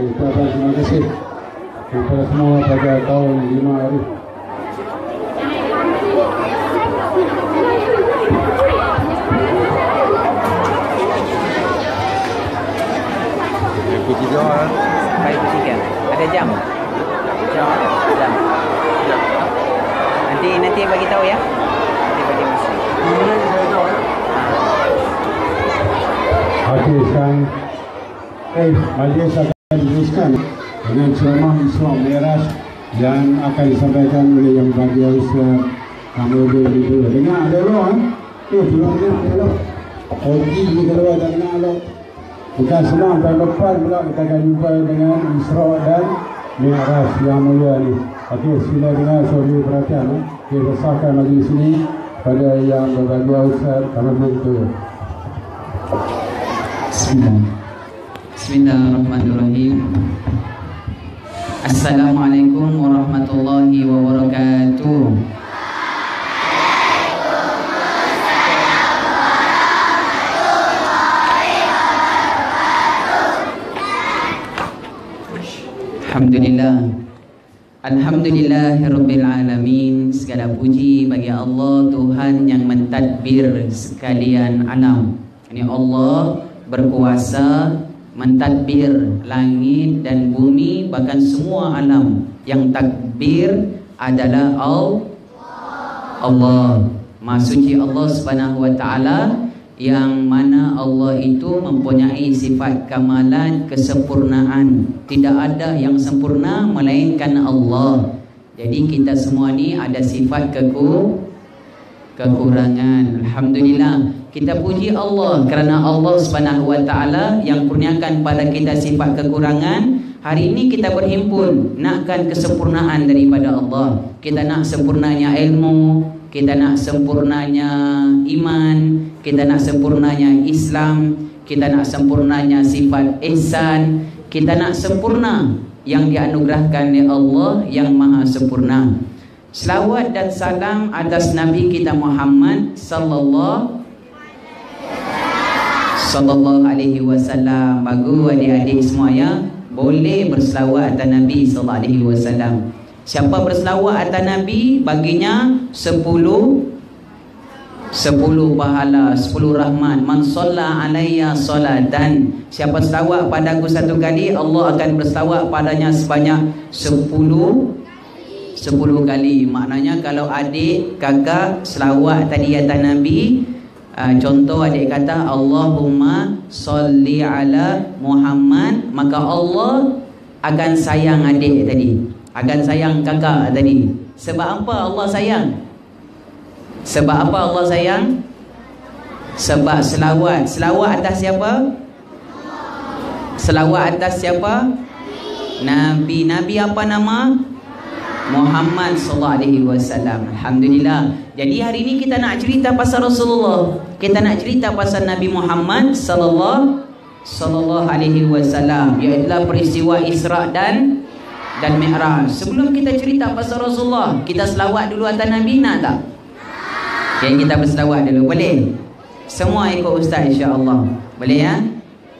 Kita terima kasih kepada semua pada tahun lima Arif. Pukul tiga lah. Baik tiga. Ada jam. Jam. Jam. Nanti nanti bagi tahu ya. Nanti bagi masa. Okey, sekarang eh, majlis akan diteruskan dengan ceramah Islam Mi'raj yang akan disampaikan oleh yang bahagia Ustaz Kamarudin itu. Dengar ada lo kan? Eh, tolong dia ada lo. Ogi ni kalau ada dengar lo. Bukan senang tahun depan pula kita akan jumpa dengan Isra dan Mi'raj yang mulia ni. Okey, sila dengar sorry perhatian. Eh. Kita sahkan majlis ini pada yang berbahagia Ustaz Kamarudin itu. Bismillah. Bismillahirrahmanirrahim. Assalamualaikum warahmatullahi wabarakatuh. Alhamdulillah. Alhamdulillahirabbil alamin. Segala puji bagi Allah Tuhan yang mentadbir sekalian alam. Ini Allah berkuasa mentadbir langit dan bumi bahkan semua alam yang takbir adalah Allah. Suci Allah Subhanahu wa taala yang mana Allah itu mempunyai sifat kamalan kesempurnaan. Tidak ada yang sempurna melainkan Allah. Jadi kita semua ni ada sifat keku kekurangan. Alhamdulillah. Kita puji Allah kerana Allah Subhanahu wa taala yang kurniakan pada kita sifat kekurangan. Hari ini kita berhimpun nakkan kesempurnaan daripada Allah. Kita nak sempurnanya ilmu, kita nak sempurnanya iman, kita nak sempurnanya Islam, kita nak sempurnanya sifat ihsan, kita nak sempurna yang dianugerahkan oleh Allah yang maha sempurna. Selawat dan salam atas Nabi kita Muhammad sallallahu sallallahu alaihi wasallam. Bagus adik-adik semua ya. Boleh berselawat atas Nabi sallallahu alaihi wasallam. Siapa berselawat atas Nabi baginya 10 10 pahala, 10 rahmat. Man shalla alayya salatan. Siapa selawat pada aku satu kali, Allah akan berselawat padanya sebanyak 10 10 kali. Maknanya kalau adik, kakak selawat tadi atas Nabi, uh, contoh adik kata Allahumma salli ala Muhammad, maka Allah akan sayang adik tadi. Akan sayang kakak tadi. Sebab apa Allah sayang? Sebab apa Allah sayang? Sebab selawat. Selawat atas siapa? Selawat atas siapa? Nabi. Nabi apa nama? Muhammad sallallahu alaihi wasallam. Alhamdulillah. Jadi hari ini kita nak cerita pasal Rasulullah. Kita nak cerita pasal Nabi Muhammad sallallahu sallallahu alaihi wasallam. Iaitu peristiwa Isra dan dan Mi'raj. Sebelum kita cerita pasal Rasulullah, kita selawat dulu atas Nabi nak tak? Okay, kita berselawat dulu. Boleh? Semua ikut Ustaz insya-Allah. Boleh ya?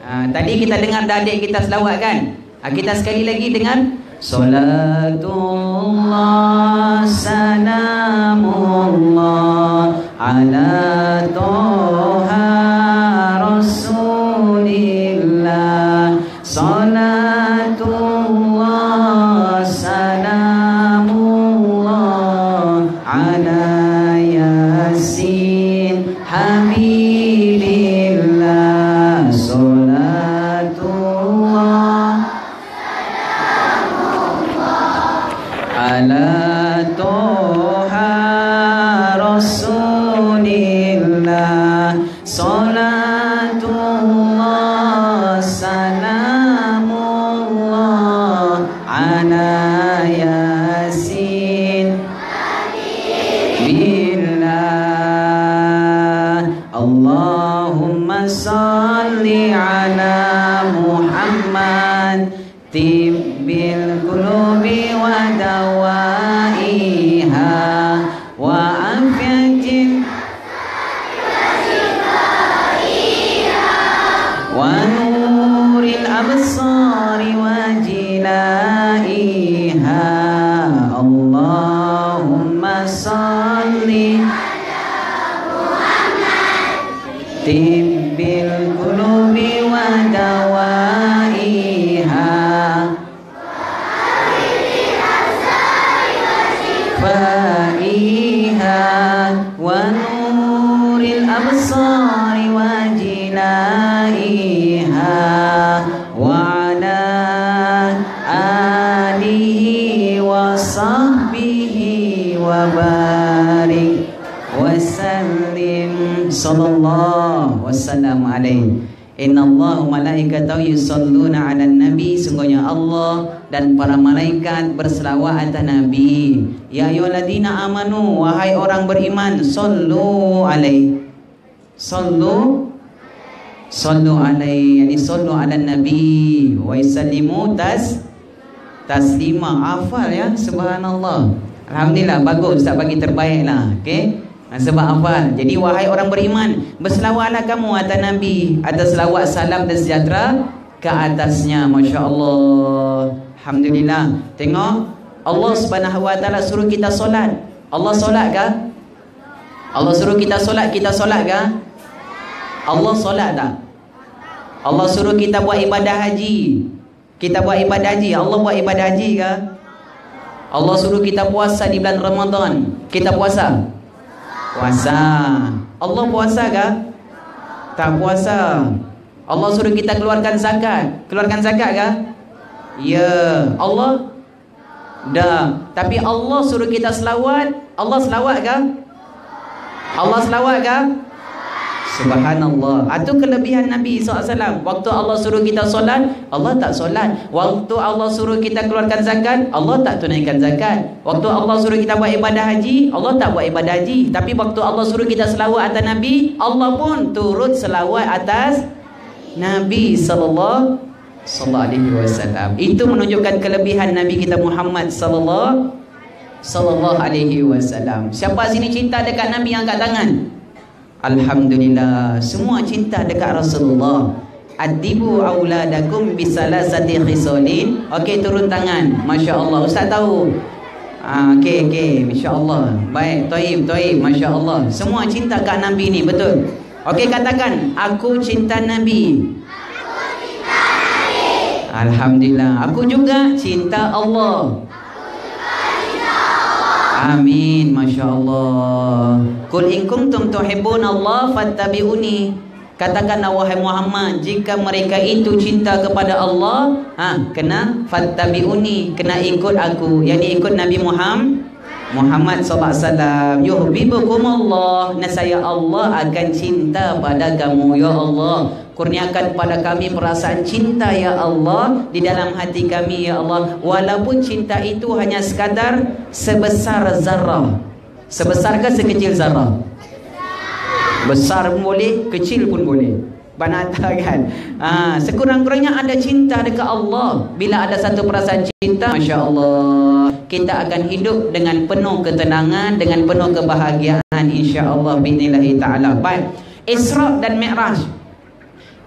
Ha, tadi kita dengar dah adik kita selawat kan? Ha, kita sekali lagi dengar صلاة الله سلام الله على sallallahu wasallam alaihi Inna Allah malaikatahu yusalluna ala nabi. Sungguhnya Allah dan para malaikat berselawat atas Nabi. Ya ayuhaladina amanu Wahai orang beriman Sallu alaih Sallu? Sallu alaih Yani sallu ala nabi. Wa isallimu tas Taslima. Hafal ya Subhanallah. Alhamdulillah Bagus. Ustaz bagi terbaik lah Okay sebab hafal Jadi wahai orang beriman Berselawatlah kamu atas Nabi Atas selawat salam dan sejahtera Ke atasnya Masya Allah Alhamdulillah Tengok Allah subhanahu wa ta'ala suruh kita solat Allah solat ke? Allah suruh kita solat Kita solat ke? Allah solat tak? Allah suruh kita buat ibadah haji Kita buat ibadah haji Allah buat ibadah haji ke? Allah suruh kita puasa di bulan Ramadan Kita puasa? Puasa. Allah puasa ke? Tak puasa. Allah suruh kita keluarkan zakat. Keluarkan zakat ke? Ya. Allah? Dah. Tapi Allah suruh kita selawat. Allah selawat ke? Allah selawat ke? Subhanallah. Itu kelebihan Nabi SAW. Waktu Allah suruh kita solat, Allah tak solat. Waktu Allah suruh kita keluarkan zakat, Allah tak tunaikan zakat. Waktu Allah suruh kita buat ibadah haji, Allah tak buat ibadah haji. Tapi waktu Allah suruh kita selawat atas Nabi, Allah pun turut selawat atas Nabi sallallahu alaihi wasallam. Itu menunjukkan kelebihan Nabi kita Muhammad sallallahu sallallahu alaihi wasallam. Siapa sini cinta dekat Nabi angkat tangan? Alhamdulillah. Semua cinta dekat Rasulullah. Adibu auladakum bisalasati khisalin. Okey turun tangan. Masya Allah Ustaz tahu? Ah, Okey okey. Masya Allah Baik Toib Toib. Masya Allah Semua cinta kat Nabi ni betul? Okey katakan Aku cinta Nabi Aku cinta Nabi. Alhamdulillah. Aku juga cinta Allah Amin, Masya Allah. Kul in kuntum tuhibbun Allah fattabi'uni. Katakanlah wahai Muhammad, jika mereka itu cinta kepada Allah, ha, kena fattabi'uni, kena ikut aku. Yang ikut Nabi Muhammad Muhammad sallallahu alaihi wasallam yuhibbukum Allah nasaya Allah akan cinta pada kamu ya Allah kurniakan pada kami perasaan cinta ya Allah di dalam hati kami ya Allah. Walaupun cinta itu hanya sekadar sebesar zarah sebesar ke sekecil zarah besar pun boleh kecil pun boleh. Banata kan? Ha, Sekurang-kurangnya ada cinta dekat Allah. Bila ada satu perasaan cinta Masya Allah Kita akan hidup dengan penuh ketenangan Dengan penuh kebahagiaan Insya Allah Binillahi ta'ala. Baik. Isra' dan Mi'raj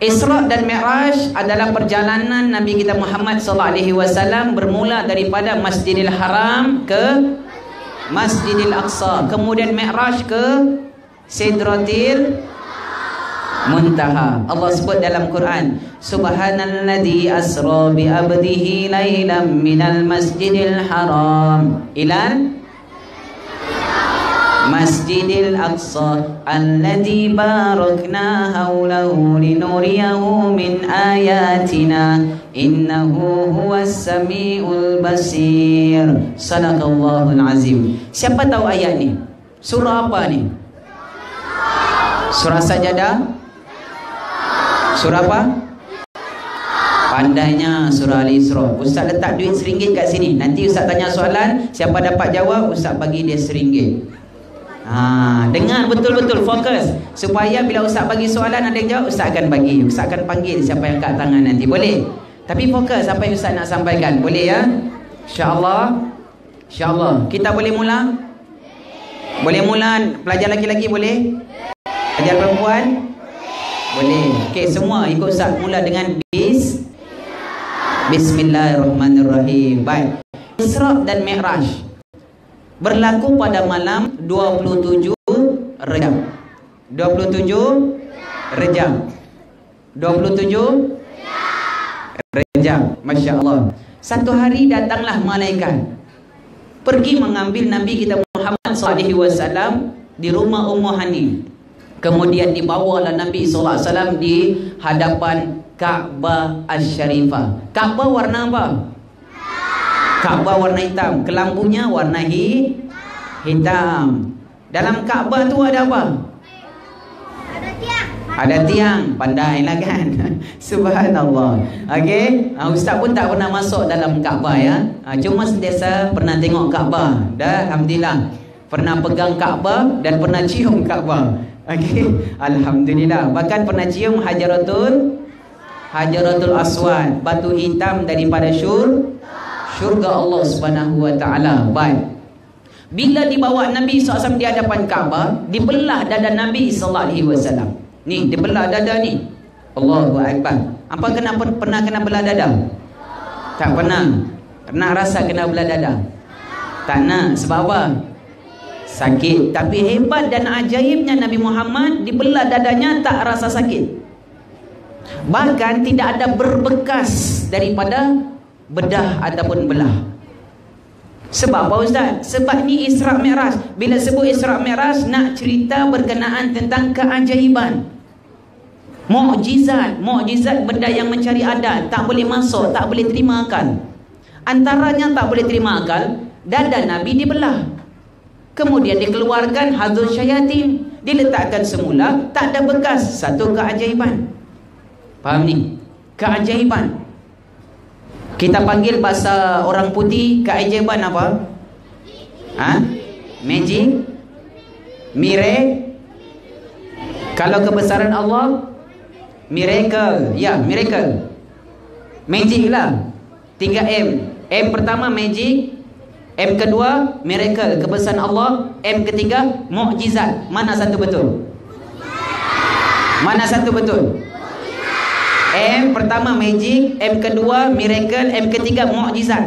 Isra' dan Mi'raj adalah perjalanan Nabi kita Muhammad SAW bermula daripada Masjidil Haram ke Masjidil Aqsa. Kemudian Mi'raj ke Sidratil muntaha Allah sebut dalam Quran subhanalladzi asra bi abdihi lailan minal masjidil haram ilal Masjidil Aqsa alladzi barakna hawlahu linuriyahu min ayatina innahu huwas samiul basir. Sadaqallahul azim. Siapa tahu ayat ni? Surah apa ni? Surah Sajadah Surah apa? Pandainya surah Al-Isra Ustaz letak duit seringgit kat sini. Nanti Ustaz tanya soalan Siapa dapat jawab Ustaz bagi dia seringgit ha, Dengar betul-betul fokus Supaya bila Ustaz bagi soalan Ada yang jawab Ustaz akan bagi Ustaz akan panggil siapa yang kat tangan nanti Boleh? Tapi fokus apa yang Ustaz nak sampaikan Boleh ya? InsyaAllah InsyaAllah Kita boleh mula? Boleh mula Pelajar laki-laki boleh? Pelajar perempuan? Boleh. Okey, semua ikut Ustaz mula dengan bis. Bismillahirrahmanirrahim. Baik. Isra dan Mi'raj berlaku pada malam 27 Rejab. 27 Rejab 27 Rejab Masya Allah Satu hari datanglah malaikat. Pergi mengambil Nabi kita Muhammad SAW Di rumah Ummu Hani Kemudian dibawalah Nabi SAW Di hadapan Ka'bah Al-Sharifah Ka'bah warna apa? Ka'bah warna hitam Kelambunya warna hi hitam Dalam Ka'bah tu ada apa? Ada tiang, pandailah kan. Subhanallah. Okey, uh, ustaz pun tak pernah masuk dalam Kaabah ya. Uh, cuma sentiasa pernah tengok Kaabah. Dah alhamdulillah. Pernah pegang Kaabah dan pernah cium Kaabah. Okey, alhamdulillah. Bahkan pernah cium Hajaratul Hajaratul Aswad, batu hitam daripada syur syurga Allah Subhanahu wa taala. Baik. Bila dibawa Nabi SAW di hadapan Kaabah, dibelah dada Nabi sallallahu alaihi wasallam. Ni dia belah dada ni. Allahu akbar. Apa kena pernah kena belah dada? Tak pernah. Pernah rasa kena belah dada? Tak nak. Sebab apa? Sakit. Tapi hebat dan ajaibnya Nabi Muhammad dibelah dadanya tak rasa sakit. Bahkan tidak ada berbekas daripada bedah ataupun belah. Sebab apa Ustaz? Sebab ni Isra' Mi'raj. Bila sebut Isra' Mi'raj, nak cerita berkenaan tentang keajaiban. Mukjizat, mukjizat benda yang mencari adat, tak boleh masuk, tak boleh terima akal. Antaranya tak boleh terima akal, dada Nabi dibelah. Kemudian dikeluarkan hazul syayatin, diletakkan semula, tak ada bekas, satu keajaiban. Faham ni? Keajaiban. Kita panggil bahasa orang putih keajaiban apa? Ha? Magic? Mire? Kalau kebesaran Allah Miracle. Ya, miracle. Magic lah. 3M. M pertama magic. M kedua miracle, kebesaran Allah. M ketiga mukjizat. Mana satu betul? Mana satu betul? M pertama magic, M kedua miracle, M ketiga mukjizat.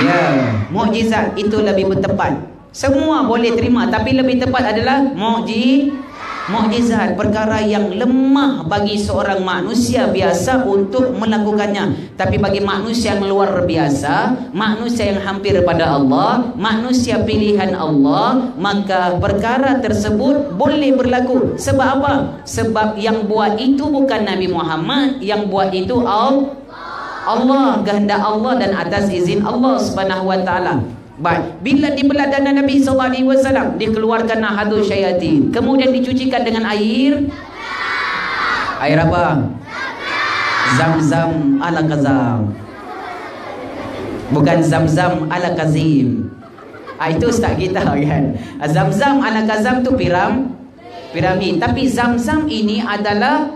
Ya, mukjizat itu lebih tepat. Semua boleh terima tapi lebih tepat adalah mukjizat mukjizat perkara yang lemah bagi seorang manusia biasa untuk melakukannya. Tapi bagi manusia yang luar biasa manusia yang hampir pada Allah manusia pilihan Allah maka perkara tersebut boleh berlaku. Sebab apa? Sebab yang buat itu bukan Nabi Muhammad yang buat itu Allah Allah kehendak Allah dan atas izin Allah Subhanahu wa taala Baik, bila dibelah dada Nabi sallallahu alaihi wasallam, dikeluarkan ahadu syayatin. Kemudian dicucikan dengan air Air apa? Zam-zam ala kazam. Bukan zam-zam ala kazim. Ah, itu ustaz kita kan. Zam-zam ala kazam tu piram piramid. Tapi zam-zam ini adalah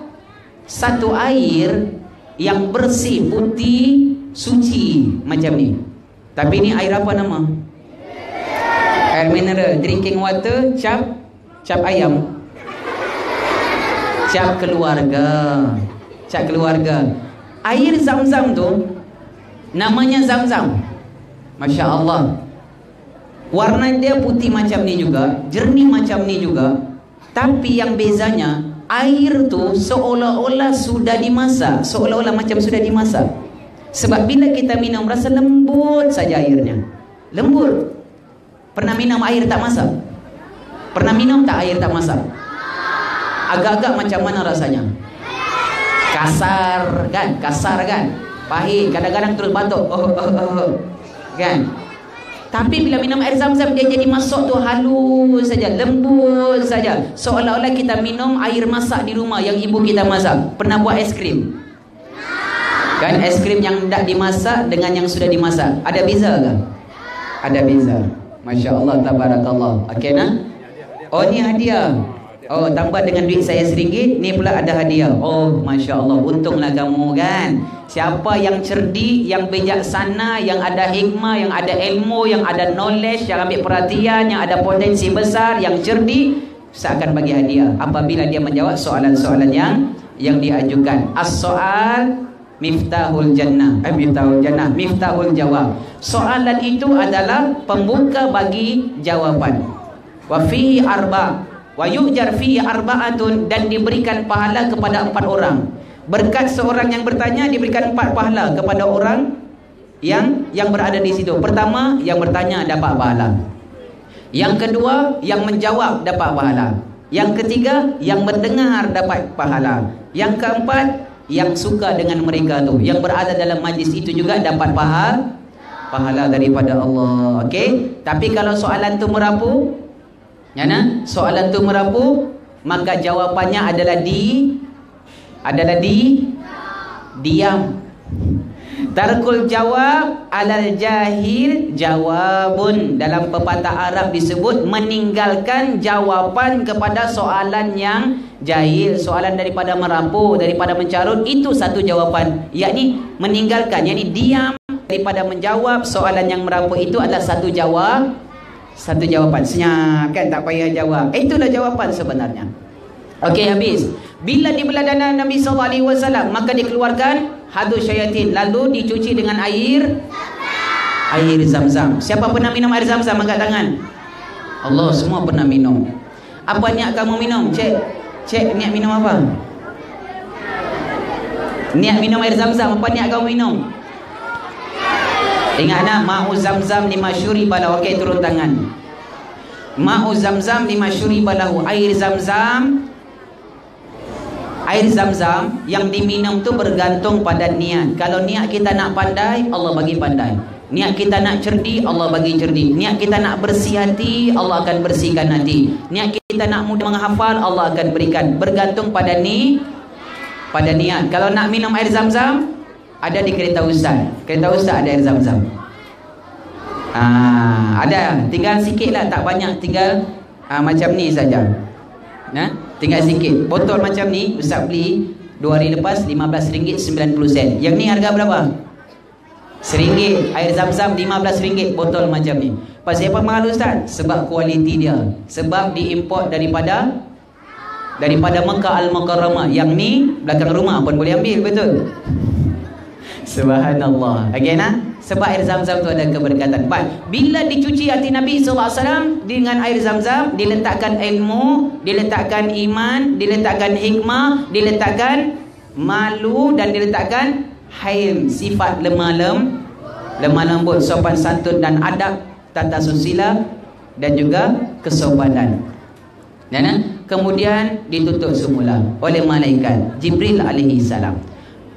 satu air yang bersih, putih, suci macam ni. Tapi ni air apa nama? Air mineral, drinking water, cap cap ayam. Cap keluarga. Cap keluarga. Air zam-zam tu namanya zam-zam. Masya Allah. Warna dia putih macam ni juga, jernih macam ni juga. Tapi yang bezanya, air tu seolah-olah sudah dimasak, seolah-olah macam sudah dimasak. Sebab bila kita minum rasa lembut saja airnya. Lembut. Pernah minum air tak masak? Pernah minum tak air tak masak? Agak-agak macam mana rasanya? Kasar kan? Kasar kan? Pahit. Kadang-kadang terus batuk. Oh, oh, oh, oh. Kan? Tapi bila minum air zam-zam dia jadi masuk tu halus saja, lembut saja. Seolah-olah kita minum air masak di rumah yang ibu kita masak. Pernah buat es krim? Kan es krim yang tidak dimasak dengan yang sudah dimasak. Ada beza ke? Ada beza. Masya Allah, tabarakallah. Okey nah? Oh ni hadiah. Oh tambah dengan duit saya seringgit, ni pula ada hadiah. Oh Masya Allah, untunglah kamu kan. Siapa yang cerdik, yang bijaksana, yang ada hikmah, yang ada ilmu, yang ada knowledge, yang ambil perhatian, yang ada potensi besar, yang cerdik, saya akan bagi hadiah apabila dia menjawab soalan-soalan yang yang diajukan. As-soal Miftahul Jannah eh, Miftahul Jannah Miftahul Jawab Soalan itu adalah Pembuka bagi jawapan Wa fihi arba wa yu'jar fi arba'atun dan diberikan pahala kepada empat orang. Berkat seorang yang bertanya diberikan empat pahala kepada orang yang yang berada di situ. Pertama, yang bertanya dapat pahala. Yang kedua, yang menjawab dapat pahala. Yang ketiga, yang mendengar dapat pahala. Yang keempat, yang suka dengan mereka tu, yang berada dalam majlis itu juga dapat pahala pahala daripada Allah. Okey? Tapi kalau soalan tu merapu, ya nah? Soalan tu merapu, maka jawapannya adalah di adalah di diam Tarkul jawab alal jahil jawabun dalam pepatah Arab disebut meninggalkan jawapan kepada soalan yang jahil soalan daripada merapu daripada mencarut itu satu jawapan. Yakni meninggalkan yakni diam daripada menjawab soalan yang merapu itu adalah satu jawab satu jawapan. Senyap kan? Tak payah jawab. Itulah jawapan sebenarnya. Okey habis. Bila di beladana Nabi sallallahu alaihi wasallam maka dikeluarkan hadu syayatin. Lalu dicuci dengan air. Air zam-zam. Siapa pernah minum air zam-zam? Angkat tangan. Allah semua pernah minum. Apa niat kamu minum cek cek niat minum apa niat minum air zam-zam apa niat kamu minum ingat nak ma'u zam-zam lima syuri balahu ok turun tangan ma'u zam-zam lima syuri balahu air zam-zam air zam-zam yang diminum tu bergantung pada niat. Kalau niat kita nak pandai, Allah bagi pandai. Niat kita nak cerdik, Allah bagi cerdik. Niat kita nak bersih hati, Allah akan bersihkan hati. Niat kita nak mudah menghafal, Allah akan berikan. Bergantung pada ni, pada niat. Kalau nak minum air zam-zam, ada di kereta ustaz. Kereta ustaz ada air zam-zam. Ah, ada. Tinggal sikit lah, tak banyak. Tinggal ah, macam ni saja. Nah, tinggal sikit. Botol macam ni Ustaz beli dua hari lepas RM15.90. Yang ni harga berapa? RM1. Air zam-zam RM15 botol macam ni. Pasal apa mahal Ustaz? Sebab kualiti dia. Sebab diimport daripada daripada Mekah Al-Mukarramah. Yang ni belakang rumah pun boleh ambil, betul? Subhanallah. Again ah. Sebab air zam-zam tu ada keberkatan. Baik. Bila dicuci hati Nabi SAW dengan air zam-zam, diletakkan ilmu, diletakkan iman, diletakkan hikmah, diletakkan malu dan diletakkan haim, sifat lemah lem, lemah lembut, sopan santun dan adab tata susila dan juga kesopanan. Dan eh, kemudian ditutup semula oleh malaikat Jibril alaihi salam.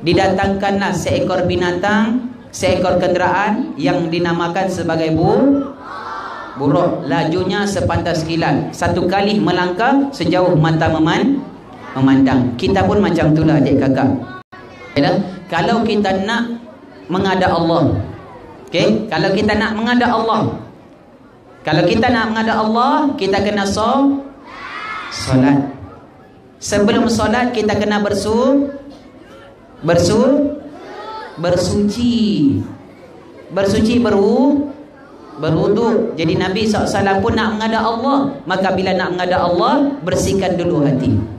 Didatangkanlah seekor binatang seekor kenderaan yang dinamakan sebagai bu buruk. Lajunya sepantas kilat. Satu kali melangkah sejauh mata meman memandang. Kita pun macam itulah adik kakak. Ya kalau kita nak menghadap Allah. Okey? Kalau kita nak menghadap Allah. Kalau kita nak menghadap Allah kita kena so solat. Sebelum solat kita kena bersu bersu bersuci. Bersuci beru berwuduk jadi Nabi SAW pun nak mengadap Allah. Maka bila nak mengadap Allah bersihkan dulu hati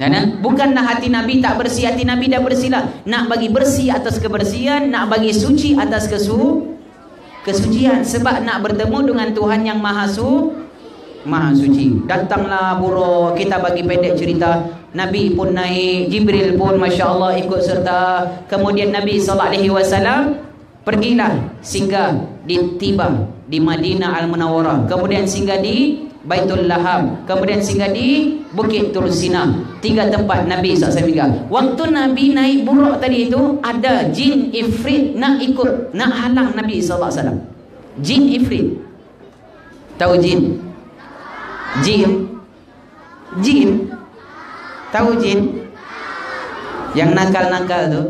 Bukan eh? bukanlah hati Nabi tak bersih hati Nabi dah bersih lah nak bagi bersih atas kebersihan nak bagi suci atas kesu kesucian sebab nak bertemu dengan Tuhan yang maha su maha suci datanglah buruk kita bagi pendek cerita Nabi pun naik, Jibril pun Masya Allah ikut serta. Kemudian Nabi SAW pergilah singgah di tiba di Madinah Al-Munawwarah. Kemudian singgah di Baitul Lahab. Kemudian singgah di Bukit Tursina. Tiga tempat Nabi SAW tinggal. Waktu Nabi naik buruk tadi itu, ada jin ifrit nak ikut, nak halang Nabi SAW. Jin ifrit. Tahu jin? Jin. Jin. Tahu jin? Yang nakal-nakal tu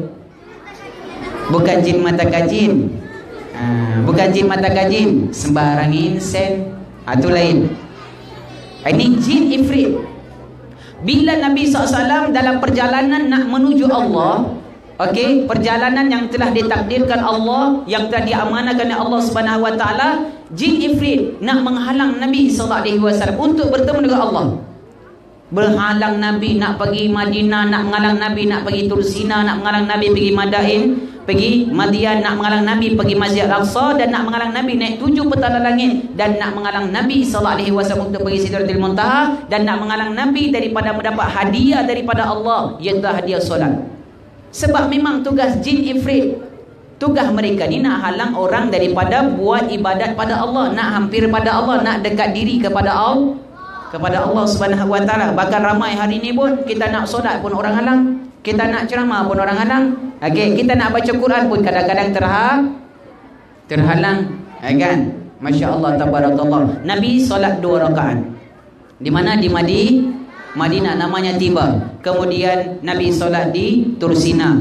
Bukan jin mata kajin ha, Bukan jin mata kajin Sembarang insen Itu ha, lain Ini jin ifrit. Bila Nabi SAW dalam perjalanan nak menuju Allah Okey, perjalanan yang telah ditakdirkan Allah yang telah diamanahkan Allah Subhanahu Wa Taala, jin ifrit nak menghalang Nabi wasallam untuk bertemu dengan Allah. Berhalang Nabi nak pergi Madinah, nak mengalang Nabi nak pergi Tursina, nak mengalang Nabi pergi Madain, pergi Madian nak mengalang Nabi pergi Masjid Al-Aqsa dan nak mengalang Nabi naik tujuh petala langit dan nak mengalang Nabi sallallahu alaihi wasallam untuk pergi Sidratul Muntaha dan nak mengalang Nabi daripada mendapat hadiah daripada Allah iaitu hadiah solat. Sebab memang tugas jin ifrit tugas mereka ni nak halang orang daripada buat ibadat pada Allah, nak hampir pada Allah, nak dekat diri kepada Allah kepada Allah Subhanahu wa taala. Bahkan ramai hari ni pun kita nak solat pun orang halang. Kita nak ceramah pun orang halang. Okey, kita nak baca Quran pun kadang-kadang terhalang. Terhalang, kan? Masya-Allah tabarakallah. Nabi solat dua rakaat. Di mana di Madi? Madinah namanya tiba. Kemudian Nabi solat di Tursina.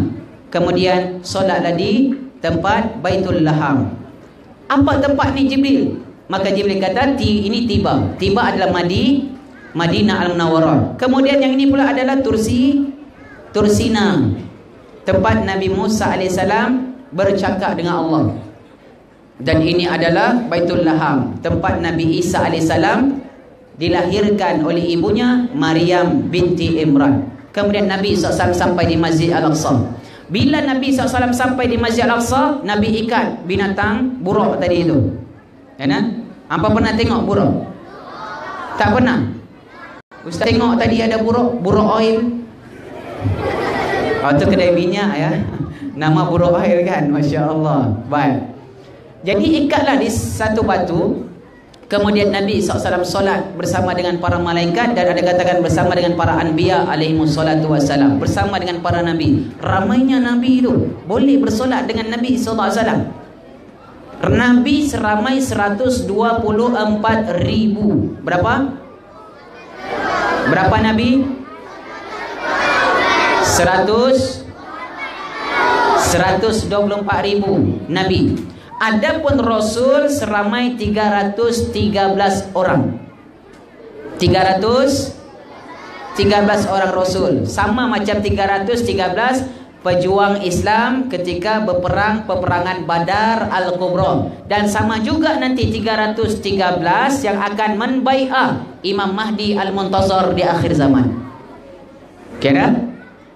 Kemudian solatlah di tempat Baitul Laham. Apa tempat ni Jibril? Maka Jibril kata ini tiba. Tiba adalah Madi, Madinah Al-Munawwarah. Kemudian yang ini pula adalah Tursi, Tursina tempat Nabi Musa AS bercakap dengan Allah. Dan ini adalah Baitul Laham. Tempat Nabi Isa AS dilahirkan oleh ibunya Maryam binti Imran. Kemudian Nabi SAW sampai di Masjid Al-Aqsa. Bila Nabi SAW sampai di Masjid Al-Aqsa Nabi ikat binatang buruk tadi itu. Ya kan? apa pernah tengok buruk? tak pernah. Ustaz tengok tadi ada buruk buruk oil Oh tu kedai minyak ya. Nama buruk air kan. Masya Allah. Baik. Jadi ikatlah di satu batu. Kemudian Nabi SAW solat bersama dengan para malaikat dan ada katakan bersama dengan para anbiya alaihi salatu wassalam. Bersama dengan para nabi. Ramainya nabi itu boleh bersolat dengan Nabi SAW. Nabi seramai 124 ribu. Berapa? Berapa nabi? Seratus. Seratus dua puluh empat ribu Nabi. Adapun Rasul seramai tiga ratus tiga belas orang. Tiga ratus tiga belas orang Rasul. Sama macam tiga ratus tiga belas pejuang Islam ketika berperang peperangan Badar Al-Kubra. Dan sama juga nanti 313 yang akan membai'ah Imam Mahdi Al-Muntazar di akhir zaman. Kira?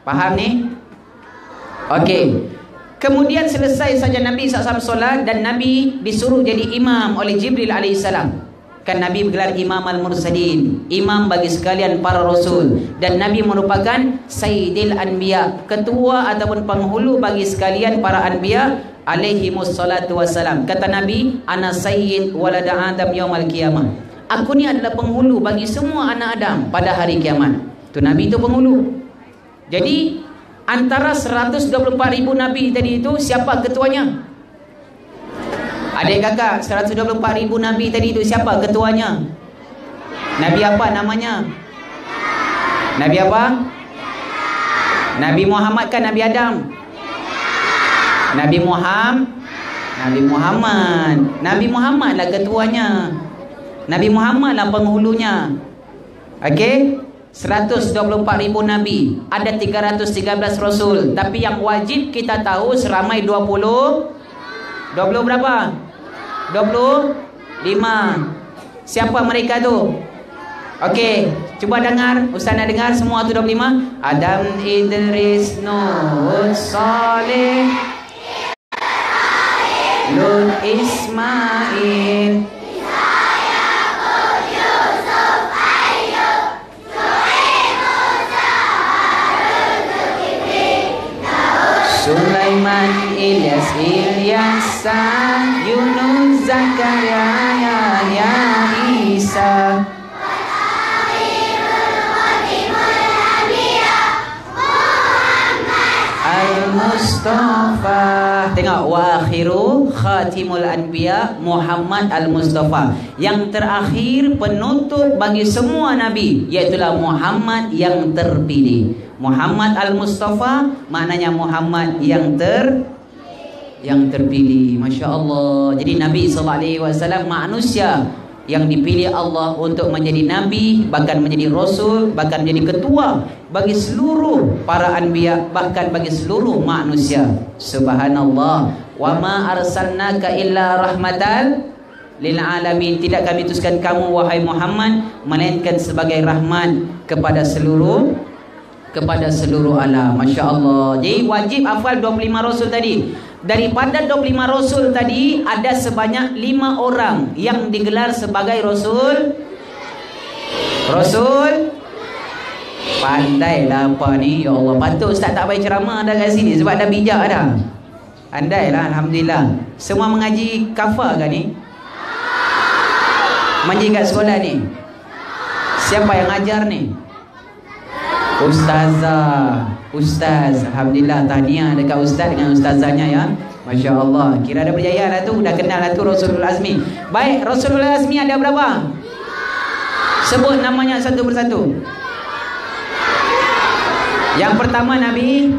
Faham ni? Okey. Kemudian selesai saja Nabi SAW solat dan Nabi disuruh jadi imam oleh Jibril AS. Kan Nabi bergelar Imam Al-Mursalin. Imam bagi sekalian para Rasul. Dan Nabi merupakan Sayyidil Anbiya. Ketua ataupun penghulu bagi sekalian para Anbiya. Alaihi mussalatu wassalam. Kata Nabi, Ana Sayyid walada Adam yawmal kiamah. Aku ni adalah penghulu bagi semua anak Adam pada hari kiamat. Tu Nabi itu penghulu. Jadi antara 124 ribu Nabi tadi itu siapa ketuanya? Adik kakak 124 ribu Nabi tadi itu siapa ketuanya? Nabi apa namanya? Nabi apa? Nabi Muhammad kan Nabi Adam? Nabi Muhammad Nabi Muhammad Nabi Muhammad lah ketuanya Nabi Muhammad lah penghulunya Okey 124 ribu Nabi. Ada 313 Rasul. Tapi yang wajib kita tahu seramai 20 20 berapa? 25 Siapa mereka tu? Okey Cuba dengar. Ustaz nak dengar semua tu 25 Adam Idris Nuh Saleh. Lut Ismail Ilyasa Yunus Zakaria Yahya Isa. Al-Mustafa. Tengok Wa akhiru khatimul anbiya Muhammad al-Mustafa. Yang terakhir penutup bagi semua Nabi Iaitulah Muhammad yang terpilih. Muhammad Al-Mustafa maknanya Muhammad yang ter yang terpilih. Masya-Allah. Jadi Nabi wasallam manusia yang dipilih Allah untuk menjadi nabi, bahkan menjadi rasul, bahkan menjadi ketua bagi seluruh para anbiya, bahkan bagi seluruh manusia. Subhanallah. Wa ma arsalnaka illa rahmatan lil alamin. Tidak kami utuskan kamu wahai Muhammad melainkan sebagai rahmat kepada seluruh kepada seluruh alam. Masya-Allah. Jadi wajib hafal 25 rasul tadi. Daripada 25 rasul tadi ada sebanyak 5 orang yang digelar sebagai rasul. Rasul Pandailah apa ni Ya Allah Patut ustaz tak baik ceramah dah kat sini Sebab dah bijak dah Andailah Alhamdulillah Semua mengaji kafar ke ni? Mengaji kat sekolah ni? Siapa yang ajar ni? Ustazah Ustaz Alhamdulillah tahniah dekat ustaz dengan ustazahnya ya Masya Allah Kira ada berjaya lah tu Dah kenal lah tu Rasulul Azmi Baik Rasulul Azmi ada berapa? Sebut namanya satu persatu Yang pertama Nabi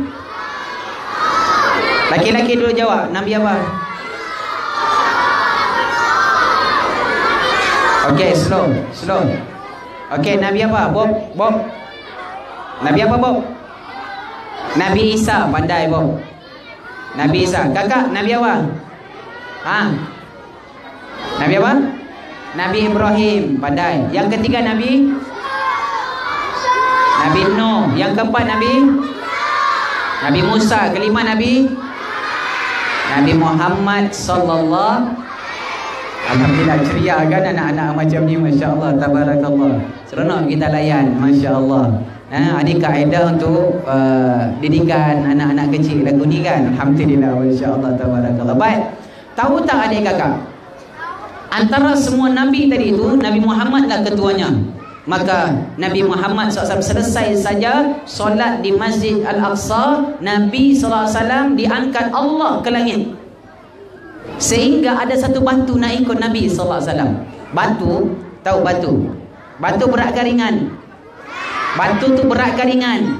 Laki-laki dulu jawab Nabi apa? Okey, slow, slow. Okey, Nabi apa? Bob, Bob. Nabi apa, Bob? Nabi Isa, pandai, Bob. Nabi Isa. Kakak, Nabi apa? Ha? Nabi apa? Nabi Ibrahim, pandai. Yang ketiga Nabi? Nabi Nuh. Yang keempat Nabi? Nabi Musa. Kelima Nabi? Nabi Muhammad sallallahu Alhamdulillah ceria kan anak-anak macam ni masya-Allah tabarakallah. Seronok kita layan masya-Allah. Ha ada kaedah untuk uh, didikan anak-anak kecil lagu ni kan. Alhamdulillah masya-Allah tabarakallah. Baik. Tahu tak adik kakak? Antara semua nabi tadi itu Nabi Muhammad lah ketuanya. Maka Nabi Muhammad SAW selesai saja solat di Masjid Al-Aqsa, Nabi SAW diangkat Allah ke langit. Sehingga ada satu batu nak ikut Nabi wasallam. Batu, tahu batu? Batu berat ringan? Batu tu berat ke ringan?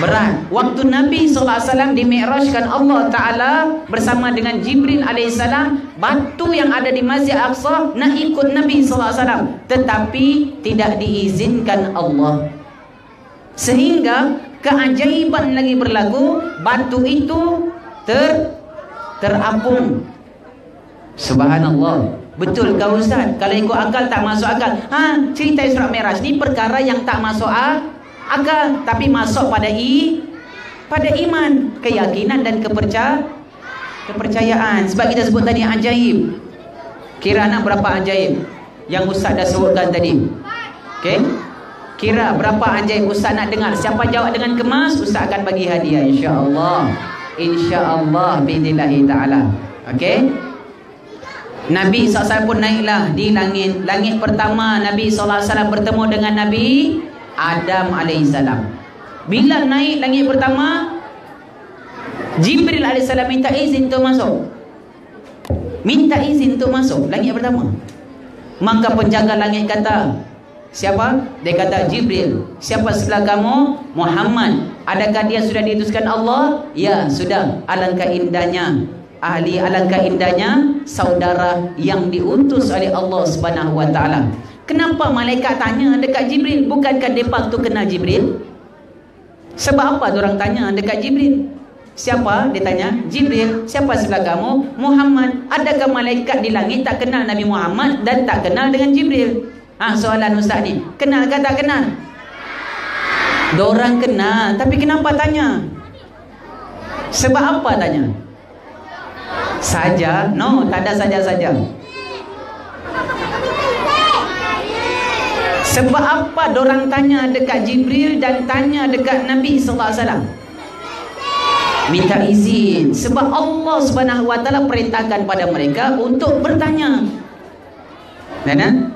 Berat. Waktu Nabi sallallahu alaihi wasallam dimi'rajkan Allah taala bersama dengan Jibril alaihi salam, batu yang ada di Masjid Aqsa nak ikut Nabi sallallahu alaihi wasallam, tetapi tidak diizinkan Allah. Sehingga keajaiban lagi berlaku, batu itu ter terapung. Subhanallah. Betul kau Ustaz? Kalau ikut akal tak masuk akal. Ha, cerita Isra Mi'raj ni perkara yang tak masuk akal tapi masuk pada i pada iman, keyakinan dan kepercayaan. Kepercayaan. Sebab kita sebut tadi ajaib. Kira nak berapa ajaib yang Ustaz dah sebutkan tadi? Okey? Kira berapa ajaib Ustaz nak dengar? Siapa jawab dengan kemas, Ustaz akan bagi hadiah insya-Allah insya-Allah billahi taala. Okey. Nabi SAW pun naiklah di langit Langit pertama Nabi SAW bertemu dengan Nabi Adam AS Bila naik langit pertama Jibril AS minta izin untuk masuk Minta izin untuk masuk langit pertama Maka penjaga langit kata Siapa? Dia kata Jibril Siapa sebelah kamu? Muhammad Adakah dia sudah diutuskan Allah? Ya, sudah. Alangkah indahnya. Ahli alangkah indahnya saudara yang diutus oleh Allah Subhanahu wa taala. Kenapa malaikat tanya dekat Jibril? Bukankah depa tu kenal Jibril? Sebab apa orang tanya dekat Jibril? Siapa? Dia tanya. Jibril. Siapa sebelah kamu? Muhammad. Adakah malaikat di langit tak kenal Nabi Muhammad dan tak kenal dengan Jibril? Ha, soalan ustaz ni. Kenal ke tak kenal? Dorang kenal Tapi kenapa tanya Sebab apa tanya Saja? No tak ada saja-saja. Sebab apa dorang tanya dekat Jibril Dan tanya dekat Nabi SAW Minta izin. Sebab Allah SWT perintahkan pada mereka Untuk bertanya. Dan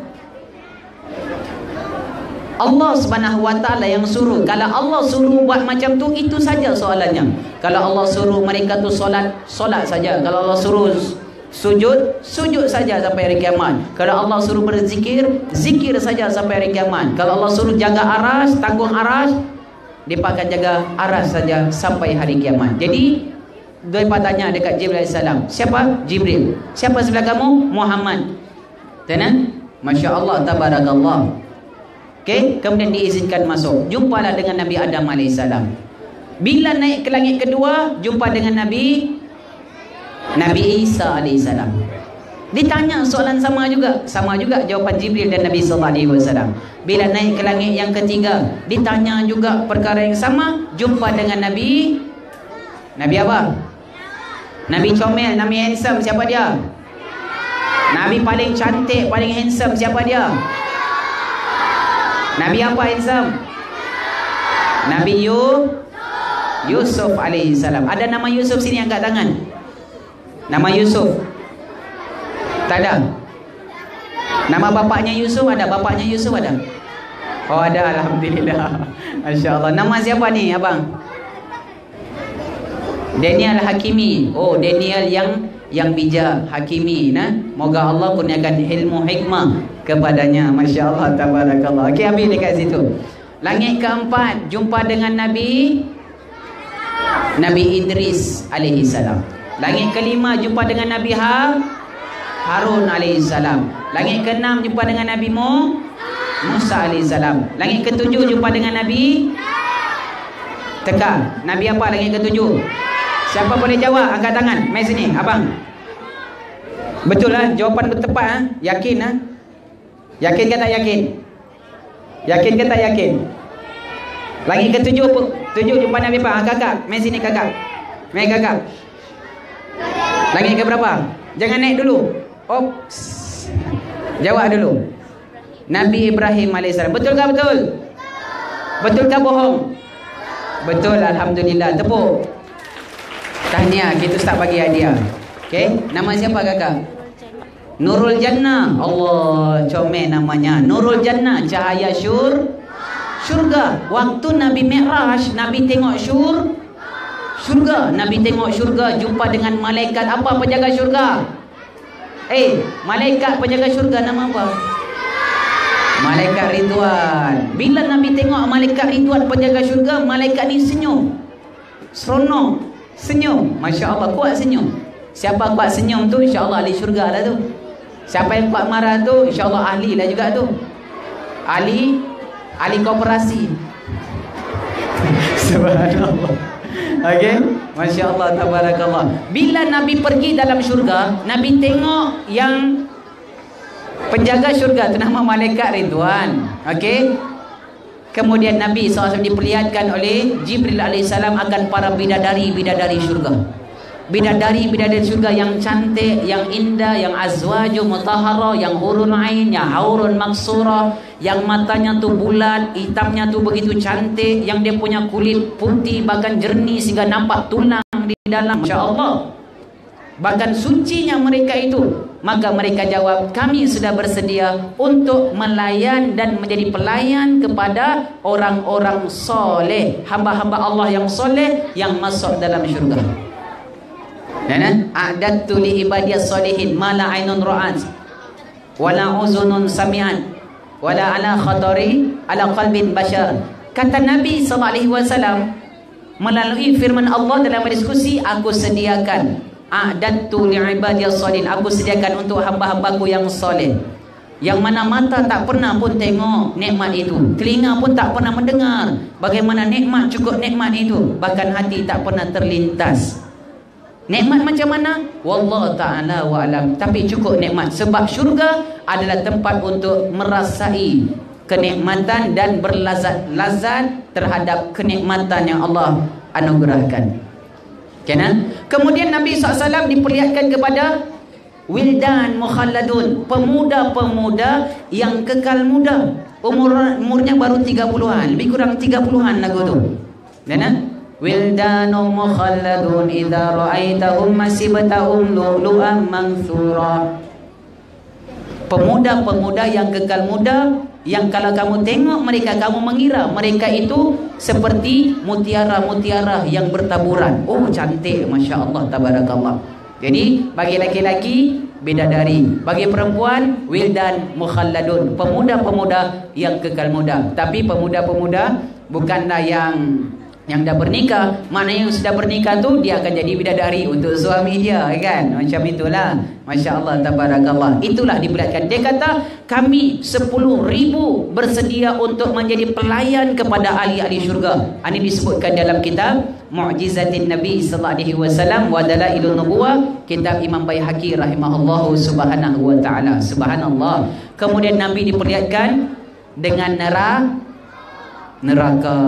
Allah Subhanahu Wa Taala yang suruh. Kalau Allah suruh buat macam tu itu saja soalannya. Kalau Allah suruh mereka tu solat, solat saja. Kalau Allah suruh sujud, sujud saja sampai hari kiamat. Kalau Allah suruh berzikir, zikir saja sampai hari kiamat. Kalau Allah suruh jaga aras, tanggung aras, dia akan jaga aras saja sampai hari kiamat. Jadi mereka tanya dekat Jibril AS Siapa? Jibril Siapa sebelah kamu? Muhammad Tena? Masya Allah Tabarakallah Okey, kemudian diizinkan masuk. Jumpalah dengan Nabi Adam AS. Bila naik ke langit kedua, jumpa dengan Nabi Nabi Isa AS. Ditanya soalan sama juga, sama juga jawapan Jibril dan Nabi sallallahu alaihi wasallam. Bila naik ke langit yang ketiga, ditanya juga perkara yang sama, jumpa dengan Nabi Nabi apa? Nabi comel, Nabi handsome, siapa dia? Nabi paling cantik, paling handsome, siapa dia? Nabi apa handsome? Nabi Yu Yusuf alaihi salam. Ada nama Yusuf sini angkat tangan. Nama Yusuf. Tak ada. Nama bapaknya Yusuf ada, bapaknya Yusuf ada. Oh ada alhamdulillah. Masya-Allah. Nama siapa ni abang? Daniel Hakimi. Oh Daniel yang yang bijak Hakimi nah. Moga Allah kurniakan ilmu hikmah kepadanya. Masya-Allah tabarakallah. Okey habis dekat situ. Langit keempat jumpa dengan Nabi Nabi Idris alaihi salam. Langit kelima jumpa dengan Nabi Ha Harun alaihissalam. Langit keenam jumpa dengan Nabi Mu Musa alaihissalam. Langit ketujuh jumpa dengan Nabi Teka. Nabi apa langit ketujuh? Siapa boleh jawab? Angkat tangan. Mai sini, abang. Betul lah, jawapan tepat ah. Yakin ah. Yakin ke tak yakin? Yakin ke tak yakin? Langit ketujuh tujuh jumpa Nabi apa? Ah, kakak, mai sini kakak. Mai kakak. Langit ke berapa? Jangan naik dulu. Oops. Jawab dulu. Nabi Ibrahim AS. Betul ke betul? Betul ke bohong? Betul Alhamdulillah. Tepuk. Tahniah. Kita start bagi hadiah. Okay. Nama siapa kakak? Nurul Jannah. Allah comel namanya. Nurul Jannah. Cahaya syur. Syurga. Waktu Nabi Mi'raj. Nabi tengok syur. Syurga. Nabi tengok syurga. Jumpa dengan malaikat. Apa penjaga syurga? Eh, malaikat penjaga syurga nama apa? Malaikat Ridwan. Bila Nabi tengok malaikat Ridwan penjaga syurga, malaikat ni senyum. Seronok. Senyum. Masya Allah, kuat senyum. Siapa kuat senyum tu, insya Allah ahli syurga lah tu. Siapa yang kuat marah tu, insya Allah ahli lah juga tu. Ahli, ahli kooperasi. Subhanallah. Okey. Masya-Allah tabarakallah. Bila Nabi pergi dalam syurga, Nabi tengok yang penjaga syurga tu nama malaikat Ridwan. Okey. Kemudian Nabi SAW diperlihatkan oleh Jibril AS akan para bidadari-bidadari syurga. Bidadari-bidadari syurga yang cantik, yang indah, yang azwaju mutahara, yang hurun ain, yang haurun maksura, yang matanya tu bulat, hitamnya tu begitu cantik, yang dia punya kulit putih bahkan jernih sehingga nampak tulang di dalam. Masya Allah. Bahkan sucinya mereka itu. Maka mereka jawab, kami sudah bersedia untuk melayan dan menjadi pelayan kepada orang-orang soleh. Hamba-hamba Allah yang soleh yang masuk dalam syurga. Dan a'dadtu li ibadiyas solihin ma la ainun ra'at wa la uzunun sami'at wala ala khatari ala qalbin bashar. Kata Nabi SAW melalui firman Allah dalam diskusi aku sediakan a'dadtu li'ibadiyas salihin. Aku sediakan untuk hamba-hambaku yang soleh. Yang mana mata tak pernah pun tengok nikmat itu. Telinga pun tak pernah mendengar bagaimana nikmat cukup nikmat itu. Bahkan hati tak pernah terlintas Nikmat macam mana? Wallah ta'ala wa'alam Tapi cukup nikmat Sebab syurga adalah tempat untuk merasai Kenikmatan dan berlazat-lazat Terhadap kenikmatan yang Allah anugerahkan Kena? Kemudian Nabi SAW diperlihatkan kepada Wildan mukhalladun Pemuda-pemuda yang kekal muda Umur umurnya baru 30-an Lebih kurang 30-an lagu tu Kena? Wildanu mukhalladun idza ra'aitahum masibtahum lu'lu'an mansura Pemuda-pemuda yang kekal muda yang kalau kamu tengok mereka kamu mengira mereka itu seperti mutiara-mutiara yang bertaburan. Oh cantik masya-Allah tabarakallah. Jadi bagi laki-laki bidadari, bagi perempuan wildan mukhalladun, pemuda-pemuda yang kekal muda. Tapi pemuda-pemuda bukanlah yang yang dah bernikah maknanya yang sudah bernikah tu dia akan jadi bidadari untuk suami dia kan? Macam itulah. Masya Allah tabarakallah. Itulah diperlihatkan dia kata kami 10 ribu bersedia untuk menjadi pelayan kepada ahli-ahli syurga. Ini disebutkan dalam kitab Mu'jizatin Nabi sallallahu alaihi wasallam wa dalailun nubuwah kitab Imam Baihaqi rahimahullah subhanahu wa taala. Subhanallah. Kemudian Nabi diperlihatkan dengan neraka neraka.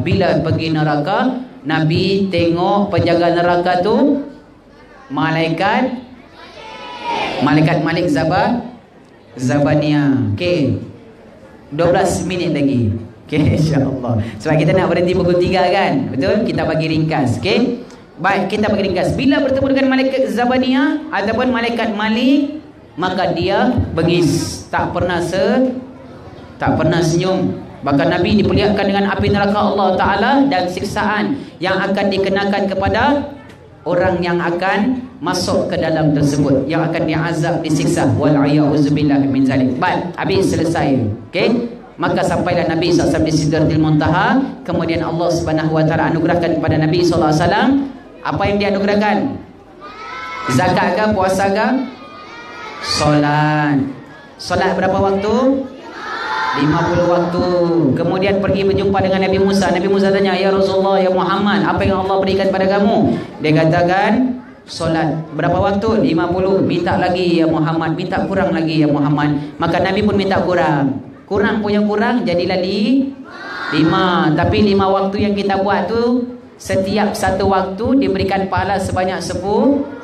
Bila pergi neraka Nabi tengok penjaga neraka tu malaikat malaikat Malik Zabah Zabania. Okey. 12 minit lagi. Okey insyaallah. Sebab kita nak berhenti pukul 3 kan? Betul? Kita bagi ringkas okey? Baik kita bagi ringkas. Bila bertemu dengan malaikat Zabania ataupun malaikat Malik maka dia bengis. Tak pernah se tak pernah senyum Bahkan Nabi diperlihatkan dengan api neraka Allah Ta'ala dan siksaan yang akan dikenakan kepada orang yang akan masuk ke dalam tersebut. Yang akan diazab, disiksa. Wal'ayya'uzubillah min zalik. Baik, habis selesai. Okay? Maka sampailah Nabi SAW di Sidratil Muntaha. Kemudian Allah Subhanahu Wa Ta'ala anugerahkan kepada Nabi SAW. Apa yang dianugerahkan? Zakat ke? Puasa ke? Solat. Solat berapa waktu? 50 waktu. Kemudian pergi berjumpa dengan Nabi Musa. Nabi Musa tanya Ya Rasulullah, Ya Muhammad Apa yang Allah berikan pada kamu? Dia katakan Solat. Berapa waktu? 50 Minta lagi Ya Muhammad. Minta kurang lagi Ya Muhammad. Maka Nabi pun minta kurang. Kurang punya kurang Jadilah di Lima. Tapi lima waktu yang kita buat tu Setiap satu waktu Diberikan pahala sebanyak sepuluh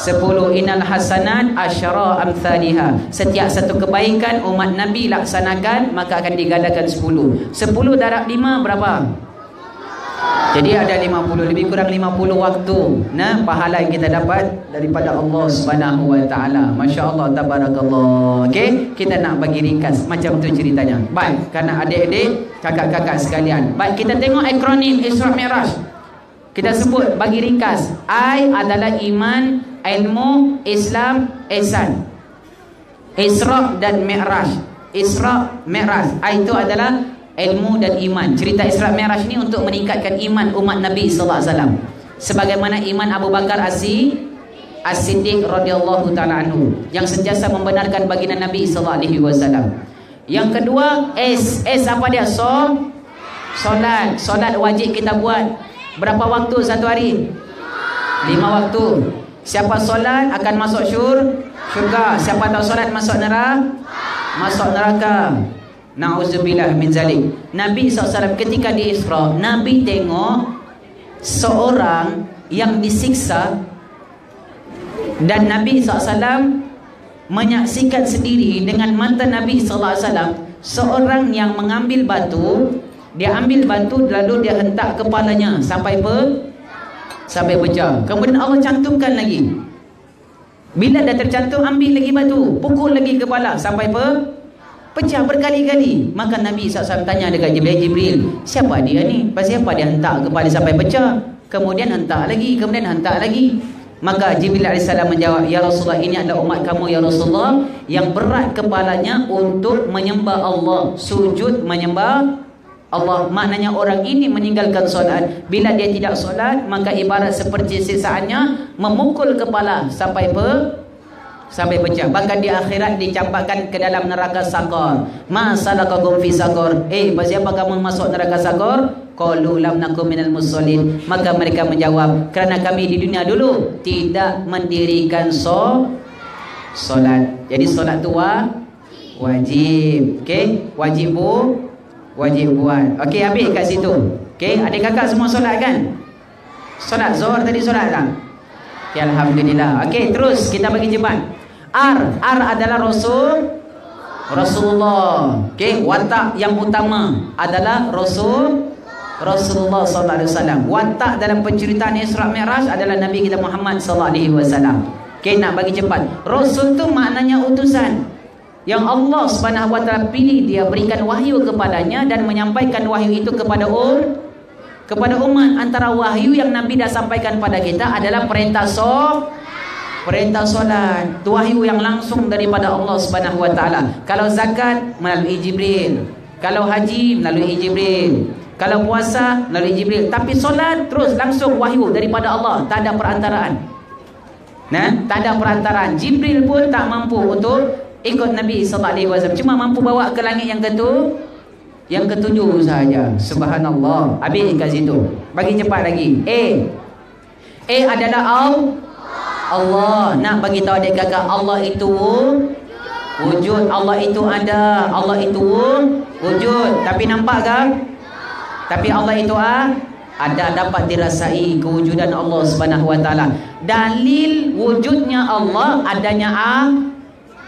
Sepuluh inal hasanat asyara amthaliha. Setiap satu kebaikan umat Nabi laksanakan Maka akan digandakan sepuluh. Sepuluh darab lima berapa? Jadi ada lima puluh Lebih kurang lima puluh waktu. Nah, pahala yang kita dapat Daripada Allah subhanahu wa ta'ala. Masya Allah tabarakallah. Okey, kita nak bagi ringkas Macam tu ceritanya. Baik, kerana adik-adik Kakak-kakak sekalian. Baik, kita tengok akronim Isra' Mi'raj. Kita sebut bagi ringkas. I adalah iman ilmu Islam ihsan. Isra dan Mi'raj. Isra Mi'raj. Ah, itu adalah ilmu dan iman. Cerita Isra Mi'raj ni untuk meningkatkan iman umat Nabi sallallahu alaihi wasallam. Sebagaimana iman Abu Bakar As-Si As-Siddiq radhiyallahu taala anhu yang sentiasa membenarkan baginda Nabi sallallahu alaihi wasallam. Yang kedua S S apa dia? So solat. Solat wajib kita buat. Berapa waktu satu hari? Lima waktu Siapa solat akan masuk syur syurga. Siapa tak solat masuk neraka? Masuk neraka. Nauzubillah min zalik. Nabi SAW ketika di Isra, Nabi tengok seorang yang disiksa dan Nabi SAW menyaksikan sendiri dengan mata Nabi SAW seorang yang mengambil batu dia ambil batu lalu dia hentak kepalanya sampai ber sampai pecah. Kemudian Allah cantumkan lagi. Bila dah tercantum ambil lagi batu, pukul lagi kepala sampai pe pecah berkali-kali. Maka Nabi SAW tanya dekat Jibril, Jibril, siapa dia ni? Pasal apa dia hentak kepala sampai pecah? Kemudian hentak lagi, kemudian hentak lagi. Maka Jibril AS menjawab, Ya Rasulullah ini adalah umat kamu Ya Rasulullah yang berat kepalanya untuk menyembah Allah, sujud menyembah Allah maknanya orang ini meninggalkan solat. Bila dia tidak solat maka ibarat seperti sisaannya memukul kepala sampai pe sampai pecah. Bahkan di akhirat dicampakkan ke dalam neraka sakor. Masalakakum fi sakor. Eh pasal apa kamu masuk neraka sakor? Qalu lam nakum minal musallin maka mereka menjawab kerana kami di dunia dulu tidak mendirikan so solat. Jadi solat tua wajib. Okey? Wajib bu wajib buat. Okey, habis kat situ. Okey, adik kakak semua solat kan? Solat Zuhur tadi solat tak? Okay, alhamdulillah. Okey, terus kita bagi cepat. R, R adalah Rasul Rasulullah. Okey, watak yang utama adalah Rasul Rasulullah sallallahu alaihi wasallam. Watak dalam penceritaan Isra Mi'raj adalah Nabi kita Muhammad sallallahu alaihi wasallam. Okey, nak bagi cepat. Rasul tu maknanya utusan yang Allah Subhanahu wa taala pilih dia berikan wahyu kepadanya dan menyampaikan wahyu itu kepada um, kepada umat antara wahyu yang Nabi dah sampaikan pada kita adalah perintah so perintah solat itu wahyu yang langsung daripada Allah Subhanahu wa taala kalau zakat melalui Jibril kalau haji melalui Jibril Kalau puasa melalui Jibril. Tapi solat terus langsung wahyu daripada Allah. Tak ada perantaraan. Nah, tak ada perantaraan. Jibril pun tak mampu untuk ikut Nabi wasallam. Cuma mampu bawa ke langit yang ketu yang ketujuh sahaja. Subhanallah. Habis kat situ. Bagi cepat lagi. A. A adalah Allah. Allah. Nak bagi tahu adik kakak Allah itu wujud. Allah itu ada. Allah itu wujud. Tapi nampak ke? Tapi Allah itu ah ada dapat dirasai kewujudan Allah Subhanahu wa taala. Dalil wujudnya Allah adanya ah